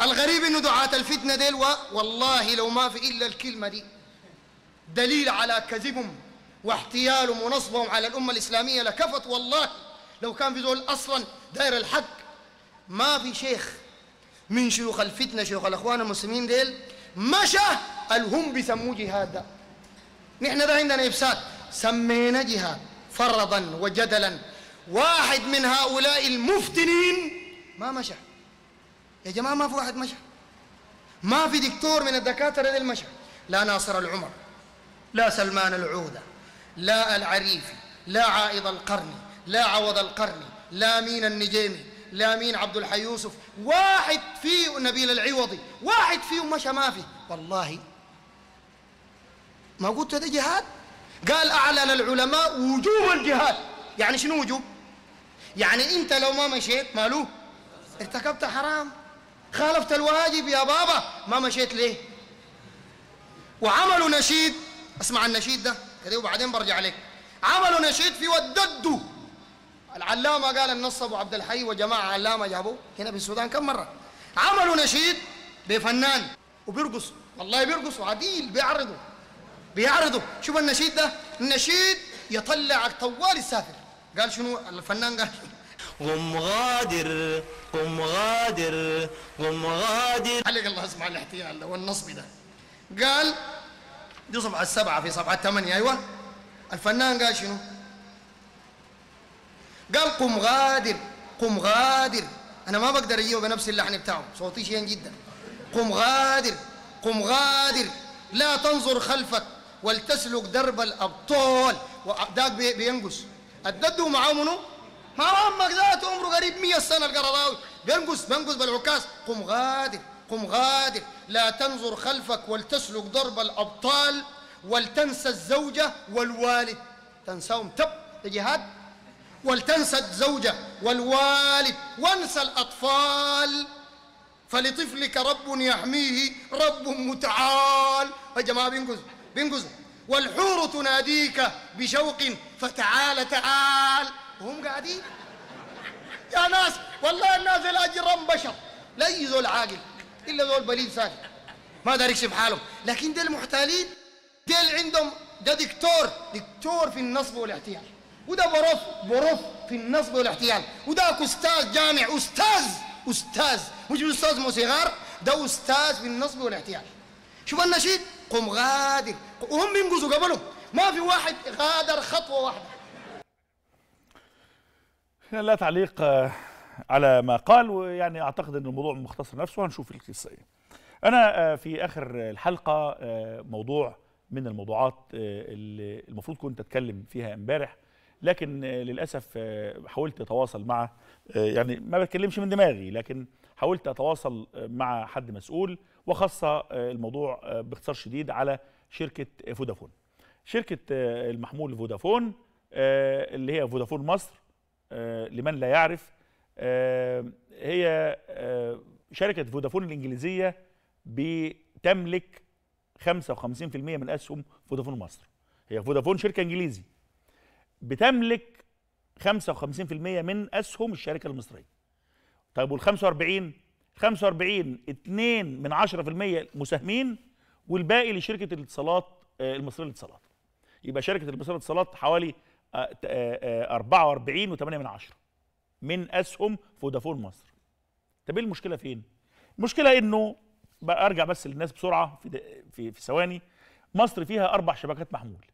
الغريب إنه دعاة الفتنة ديل و- والله لو ما في إلا الكلمة دي. دليل على كذبهم واحتيالهم ونصبهم على الأمة الإسلامية لكفت والله. لو كان في زول أصلا داير الحق. ما في شيخ من شيوخ الفتنة شيوخ الإخوان المسلمين ديل مشى الهم بيسموه جهاد. نحن ده عندنا إفساد. سمينا جهاد. فرضا وجدلا. واحد من هؤلاء المفتنين ما مشى. يا جماعة ما في واحد مشى. ما في دكتور من الدكاترة دي مشى. لا ناصر العمر. لا سلمان العودة. لا العريفي لا عائض القرني لا عوض القرني لا مين النجيمي. لا مين عبد الحي يوسف. واحد فيه نبيل العوضي. واحد فيهم مشى ما في. والله ما قلت هذا جهاد؟ قال أعلن العلماء وجوب الجهاد. يعني شنو وجوب؟ يعني أنت لو ما مشيت مالو؟ ارتكبت حرام. خالفت الواجب يا بابا ما مشيت ليه؟ وعملوا نشيد. اسمع النشيد ده كده وبعدين برجع لك. عملوا نشيد في وددوا العلامة قال النص أبو عبد الحي وجماعة علامة جابوه هنا في السودان كم مرة؟ عملوا نشيد بفنان. وبيرقص. والله بيرقصوا عديل بيعرضوا بيعرضوا شوف النشيد ده. النشيد يطلعك طوال السافر. قال شنو الفنان قال؟ قم غادر قم غادر قم غادر. عليك الله اسمع الاحتيال ده والنصب ده. قال دي صفحة السبعة في صفحة ثمانية أيوة. الفنان قال شنو؟ قال قم غادر قم غادر. أنا ما بقدر أجيبه بنفس اللحن بتاعه. صوتي شين جدا. قم غادر قم غادر. لا تنظر خلفك. ولتسلك درب الأبطال. وذاك بي- بينقص. الدد معاه منو؟ ما عمك ذاته عمره قريب 100 سنة القرضاوي بينقص بينقص بالعكاز قم غادر قم غادر. لا تنظر خلفك ولتسلك درب الأبطال ولتنسى الزوجة والوالد. تنساهم. تب جهاد ولتنسى الزوجة والوالد. وانسى الأطفال. فلطفلك رب يحميه رب متعال. يا جماعة بينقذ بينقذ والحور تناديك بشوق فتعال تعال. وهم قاعدين. يا ناس والله الناس الأجرم بشر. لا أي زول عاقل إلا زول بليد ساكت ما داري يكشف حالهم لكن ديل محتالين ديل عندهم ده دكتور. دكتور في النصب والاحتيال وده prof prof في النصب والاحتيال وده أستاذ جامع. أستاذ أستاذ. مش أستاذ موسيقار ده أستاذ في النصب والاحتيال شوف النشيد. قم غادر. وهم بينقذوا قبلهم. ما في واحد غادر خطوة واحدة. لا تعليق آه، على ما قال ويعني أعتقد أن الموضوع مختصر نفسه وهنشوف القصة إيه. أنا آه، في آخر الحلقة آه، موضوع من الموضوعات اللي المفروض كنت أتكلم فيها امبارح لكن للأسف حاولت أتواصل مع يعني ما بتكلمش من دماغي لكن حاولت أتواصل مع حد مسؤول وخاصة آه، الموضوع آه، باختصار شديد على شركة فودافون. شركة آه، المحمول فودافون آه، اللي هي فودافون مصر آه، لمن لا يعرف آه، هي آه، شركة فودافون الإنجليزية بتملك 55% من أسهم فودافون مصر هي فودافون شركة إنجليزي بتملك 55% من أسهم الشركة المصرية طيب وال 45 45 2 من 10% مساهمين والباقي لشركة الاتصالات آه، المصرية للاتصالات. يبقى شركة المصرية للاتصالات حوالي 44 و8 من عشرة من أسهم فودافون مصر. طب إيه المشكلة فين؟ المشكلة إنه بقى أرجع بس للناس بسرعة في في في ثواني. مصر فيها أربع شبكات محمول.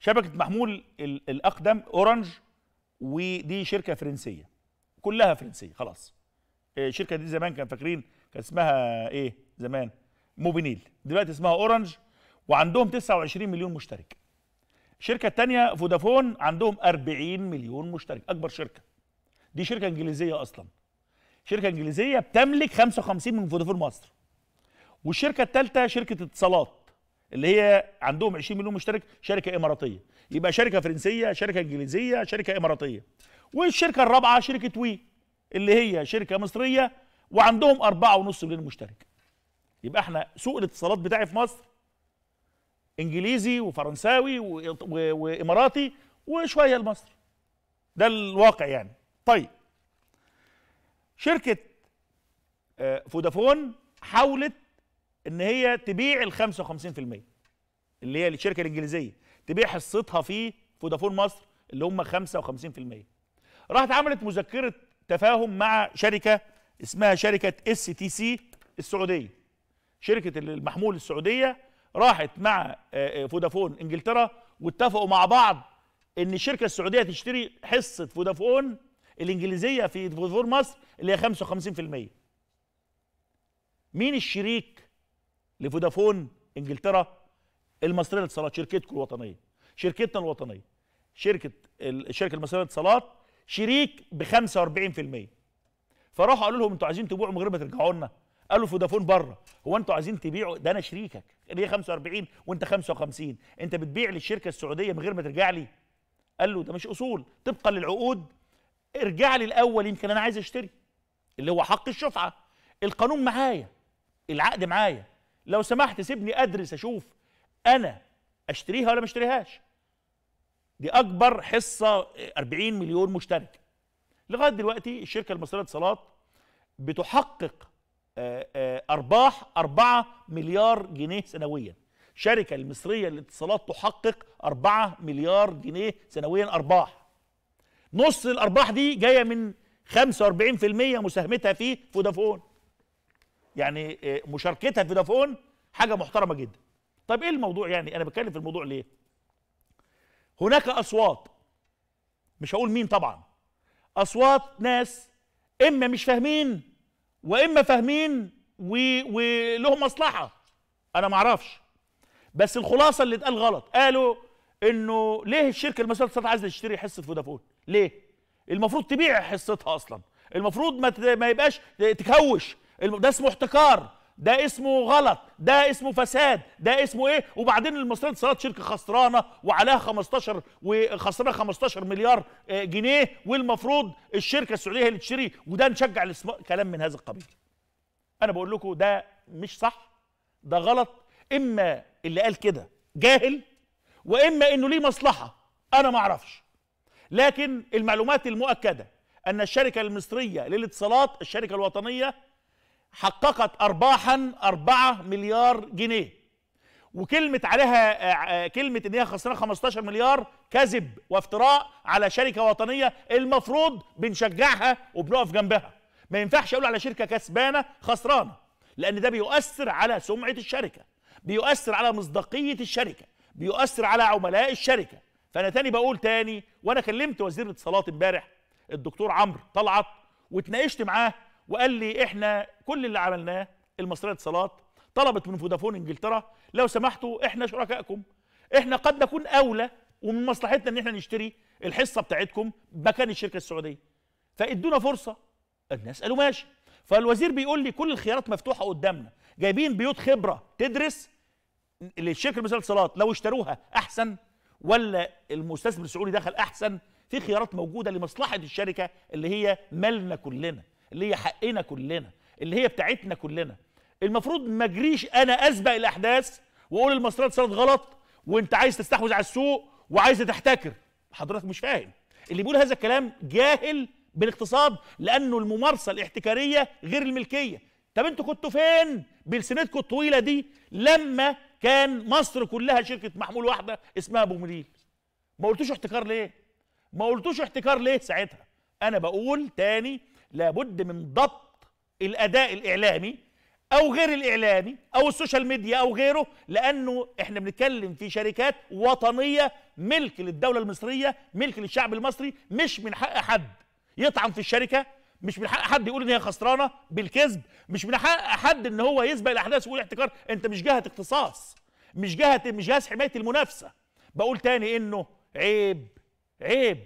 شبكة محمول ال- الأقدم أورنج ودي شركة فرنسية. كلها فرنسية خلاص. آه، الشركة دي زمان كان فاكرين كان اسمها إيه؟ زمان موبينيل. دلوقتي اسمها أورنج وعندهم 29 مليون مشترك. الشركة الثانية فودافون عندهم 40 مليون مشترك. أكبر شركة. دي شركة إنجليزية أصلا. شركة إنجليزية بتملك 55 من فودافون مصر. والشركة الثالثه شركة اتصالات اللي هي عندهم 20 مليون مشترك شركة إماراتية. يبقى شركة فرنسية شركة إنجليزية شركة إماراتية. والشركة الرابعة شركة وي. اللي هي شركة مصرية وعندهم 4.5 مليون مشترك. يبقى إحنا سوق الاتصالات بتاعي في مصر إنجليزي وفرنساوي وإماراتي وشوية لمصر ده الواقع يعني. طيب. شركة آه، فودافون حاولت إن هي تبيع ال 55% اللي هي الشركة الإنجليزية تبيع حصتها في فودافون مصر اللي هم 55% راحت عملت مذكرة تفاهم مع شركة اسمها شركة STC السعودية. شركة المحمول السعودية راحت مع آه، آه، فودافون إنجلترا واتفقوا مع بعض إن الشركة السعودية تشتري حصة فودافون الإنجليزية في فودافون مصر اللي هي 55% مين الشريك لفودافون إنجلترا؟ المصرية للاتصالات شركتكم الوطنية. شركتنا الوطنية. شركة ال- الشركة المصرية للاتصالات شريك ب 45% فراحوا قالوا لهم أنتوا عايزين تبيعوا من غير ما ترجعوا لنا. قالوا فودافون بره. هو أنتوا عايزين تبيعوا؟ ده أنا شريكك. اللي هي 45 وانت 55 انت بتبيع للشركة السعودية من غير ما ترجع لي. قال له ده مش أصول طبقا للعقود. ارجع لي الأول يمكن أنا عايز أشتري. اللي هو حق الشفعة. القانون معايا العقد معايا. لو سمحت سيبني أدرس أشوف أنا أشتريها ولا ما أشتريهاش. دي أكبر حصة 40 مليون مشترك. لغاية دلوقتي الشركة المصرية للاتصالات بتحقق آه، آه، أرباح 4 مليار جنيه سنويا. الشركة المصرية للاتصالات تحقق 4 مليار جنيه سنويا أرباح. نص الأرباح دي جاية من 45% مساهمتها في فودافون. يعني آه، مشاركتها في فودافون حاجة محترمة جدا. طيب إيه الموضوع؟ يعني أنا بتكلم في الموضوع ليه؟ هناك أصوات. مش هقول مين طبعا. أصوات ناس إما مش فاهمين وإما فاهمين ولهم مصلحة. أنا ما أعرفش. بس الخلاصة اللي اتقال غلط. قالوا إنه ليه الشركة المصرية للاتصالات عايزة تشتري حصة فودافون؟ ليه؟ المفروض تبيع حصتها أصلا. المفروض ما ما يبقاش تكوش. ده اسمه احتكار. ده اسمه غلط ده اسمه فساد ده اسمه إيه؟ وبعدين المصريه للاتصالات شركه خسرانة وعليها 15 وخسرانه 15 مليار آه، جنيه والمفروض الشركة السعودية هي اللي تشتري وده نشجع الاستثمار كلام من هذا القبيل. أنا بقول لكم ده مش صح ده غلط. إما اللي قال كده جاهل وإما إنه ليه مصلحة أنا ما أعرفش. لكن المعلومات المؤكدة أن الشركة المصرية للاتصالات الشركة الوطنية حققت ارباحا 4 مليار جنيه. وكلمة عليها آه، آه، كلمة إن هي خسرانة 15 مليار كذب وافتراء على شركة وطنية المفروض بنشجعها وبنقف جنبها. ما ينفعش أقول على شركة كسبانة خسرانة لأن ده بيؤثر على سمعة الشركة بيؤثر على مصداقية الشركة بيؤثر على عملاء الشركة. فأنا تاني بقول تاني وأنا كلمت وزير الاتصالات امبارح الدكتور عمرو طلعت واتناقشت معاه وقال لي إحنا كل اللي عملناه المصرية للاتصالات طلبت من فودافون إنجلترا لو سمحتوا إحنا شركائكم. إحنا قد نكون أولى ومن مصلحتنا إن إحنا نشتري الحصة بتاعتكم مكان الشركة السعودية. فإدونا فرصة. الناس قالوا ماشي. فالوزير بيقول لي كل الخيارات مفتوحة قدامنا. جايبين بيوت خبرة تدرس للشركة المصرية للاتصالات. لو اشتروها أحسن ولا المستثمر السعودي دخل أحسن؟ في خيارات موجودة لمصلحة الشركة اللي هي مالنا كلنا. اللي هي حقنا كلنا اللي هي بتاعتنا كلنا. المفروض ما اجريش أنا اسبق الاحداث واقول المصريه للاتصالات غلط وانت عايز تستحوذ على السوق وعايز تحتكر. حضرتك مش فاهم. اللي بيقول هذا الكلام جاهل بالاقتصاد لأنه الممارسة الاحتكارية غير الملكية. طب أنتوا كنتوا فين بلسنتكم الطويلة دي لما كان مصر كلها شركة محمول واحدة اسمها أبو منيل ما قلتوش احتكار ليه؟ ما قلتوش احتكار ليه ساعتها؟ أنا بقول تاني لابد من ضبط الأداء الإعلامي أو غير الإعلامي أو السوشيال ميديا أو غيره لأنه إحنا بنتكلم في شركات وطنية ملك للدولة المصرية ملك للشعب المصري مش من حق حد يطعن في الشركة مش من حق حد يقول إن هي خسرانة بالكذب مش من حق حد إن هو يسبق الأحداث ويقول احتكار. أنت مش جهة اختصاص مش جهة مش جهاز حماية المنافسة. بقول تاني إنه عيب عيب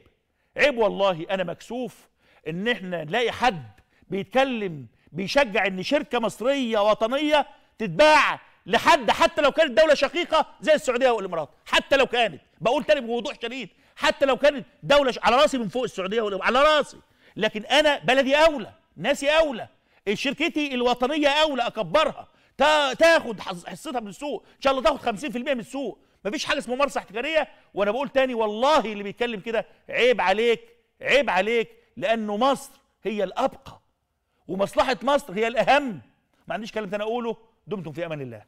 عيب والله أنا مكسوف إن إحنا نلاقي حد بيتكلم بيشجع إن شركة مصرية وطنية تتباع لحد حتى لو كانت دولة شقيقة زي السعودية والإمارات حتى لو كانت بقول تاني بوضوح شديد حتى لو كانت دولة. على رأسي من فوق السعودية والامارات على رأسي لكن أنا بلدي أولى ناسي أولى شركتي الوطنية أولى أكبرها تا... تاخد حص- حصتها من السوق إن شاء الله تاخد 50% من السوق مفيش حاجة اسمها ممارسة احتكارية وأنا بقول تاني والله اللي بيتكلم كده عيب عليك عيب عليك لأنه مصر هي الأبقى ومصلحة مصر هي الأهم. ما عنديش كلام تاني أقوله. دمتم في أمان الله.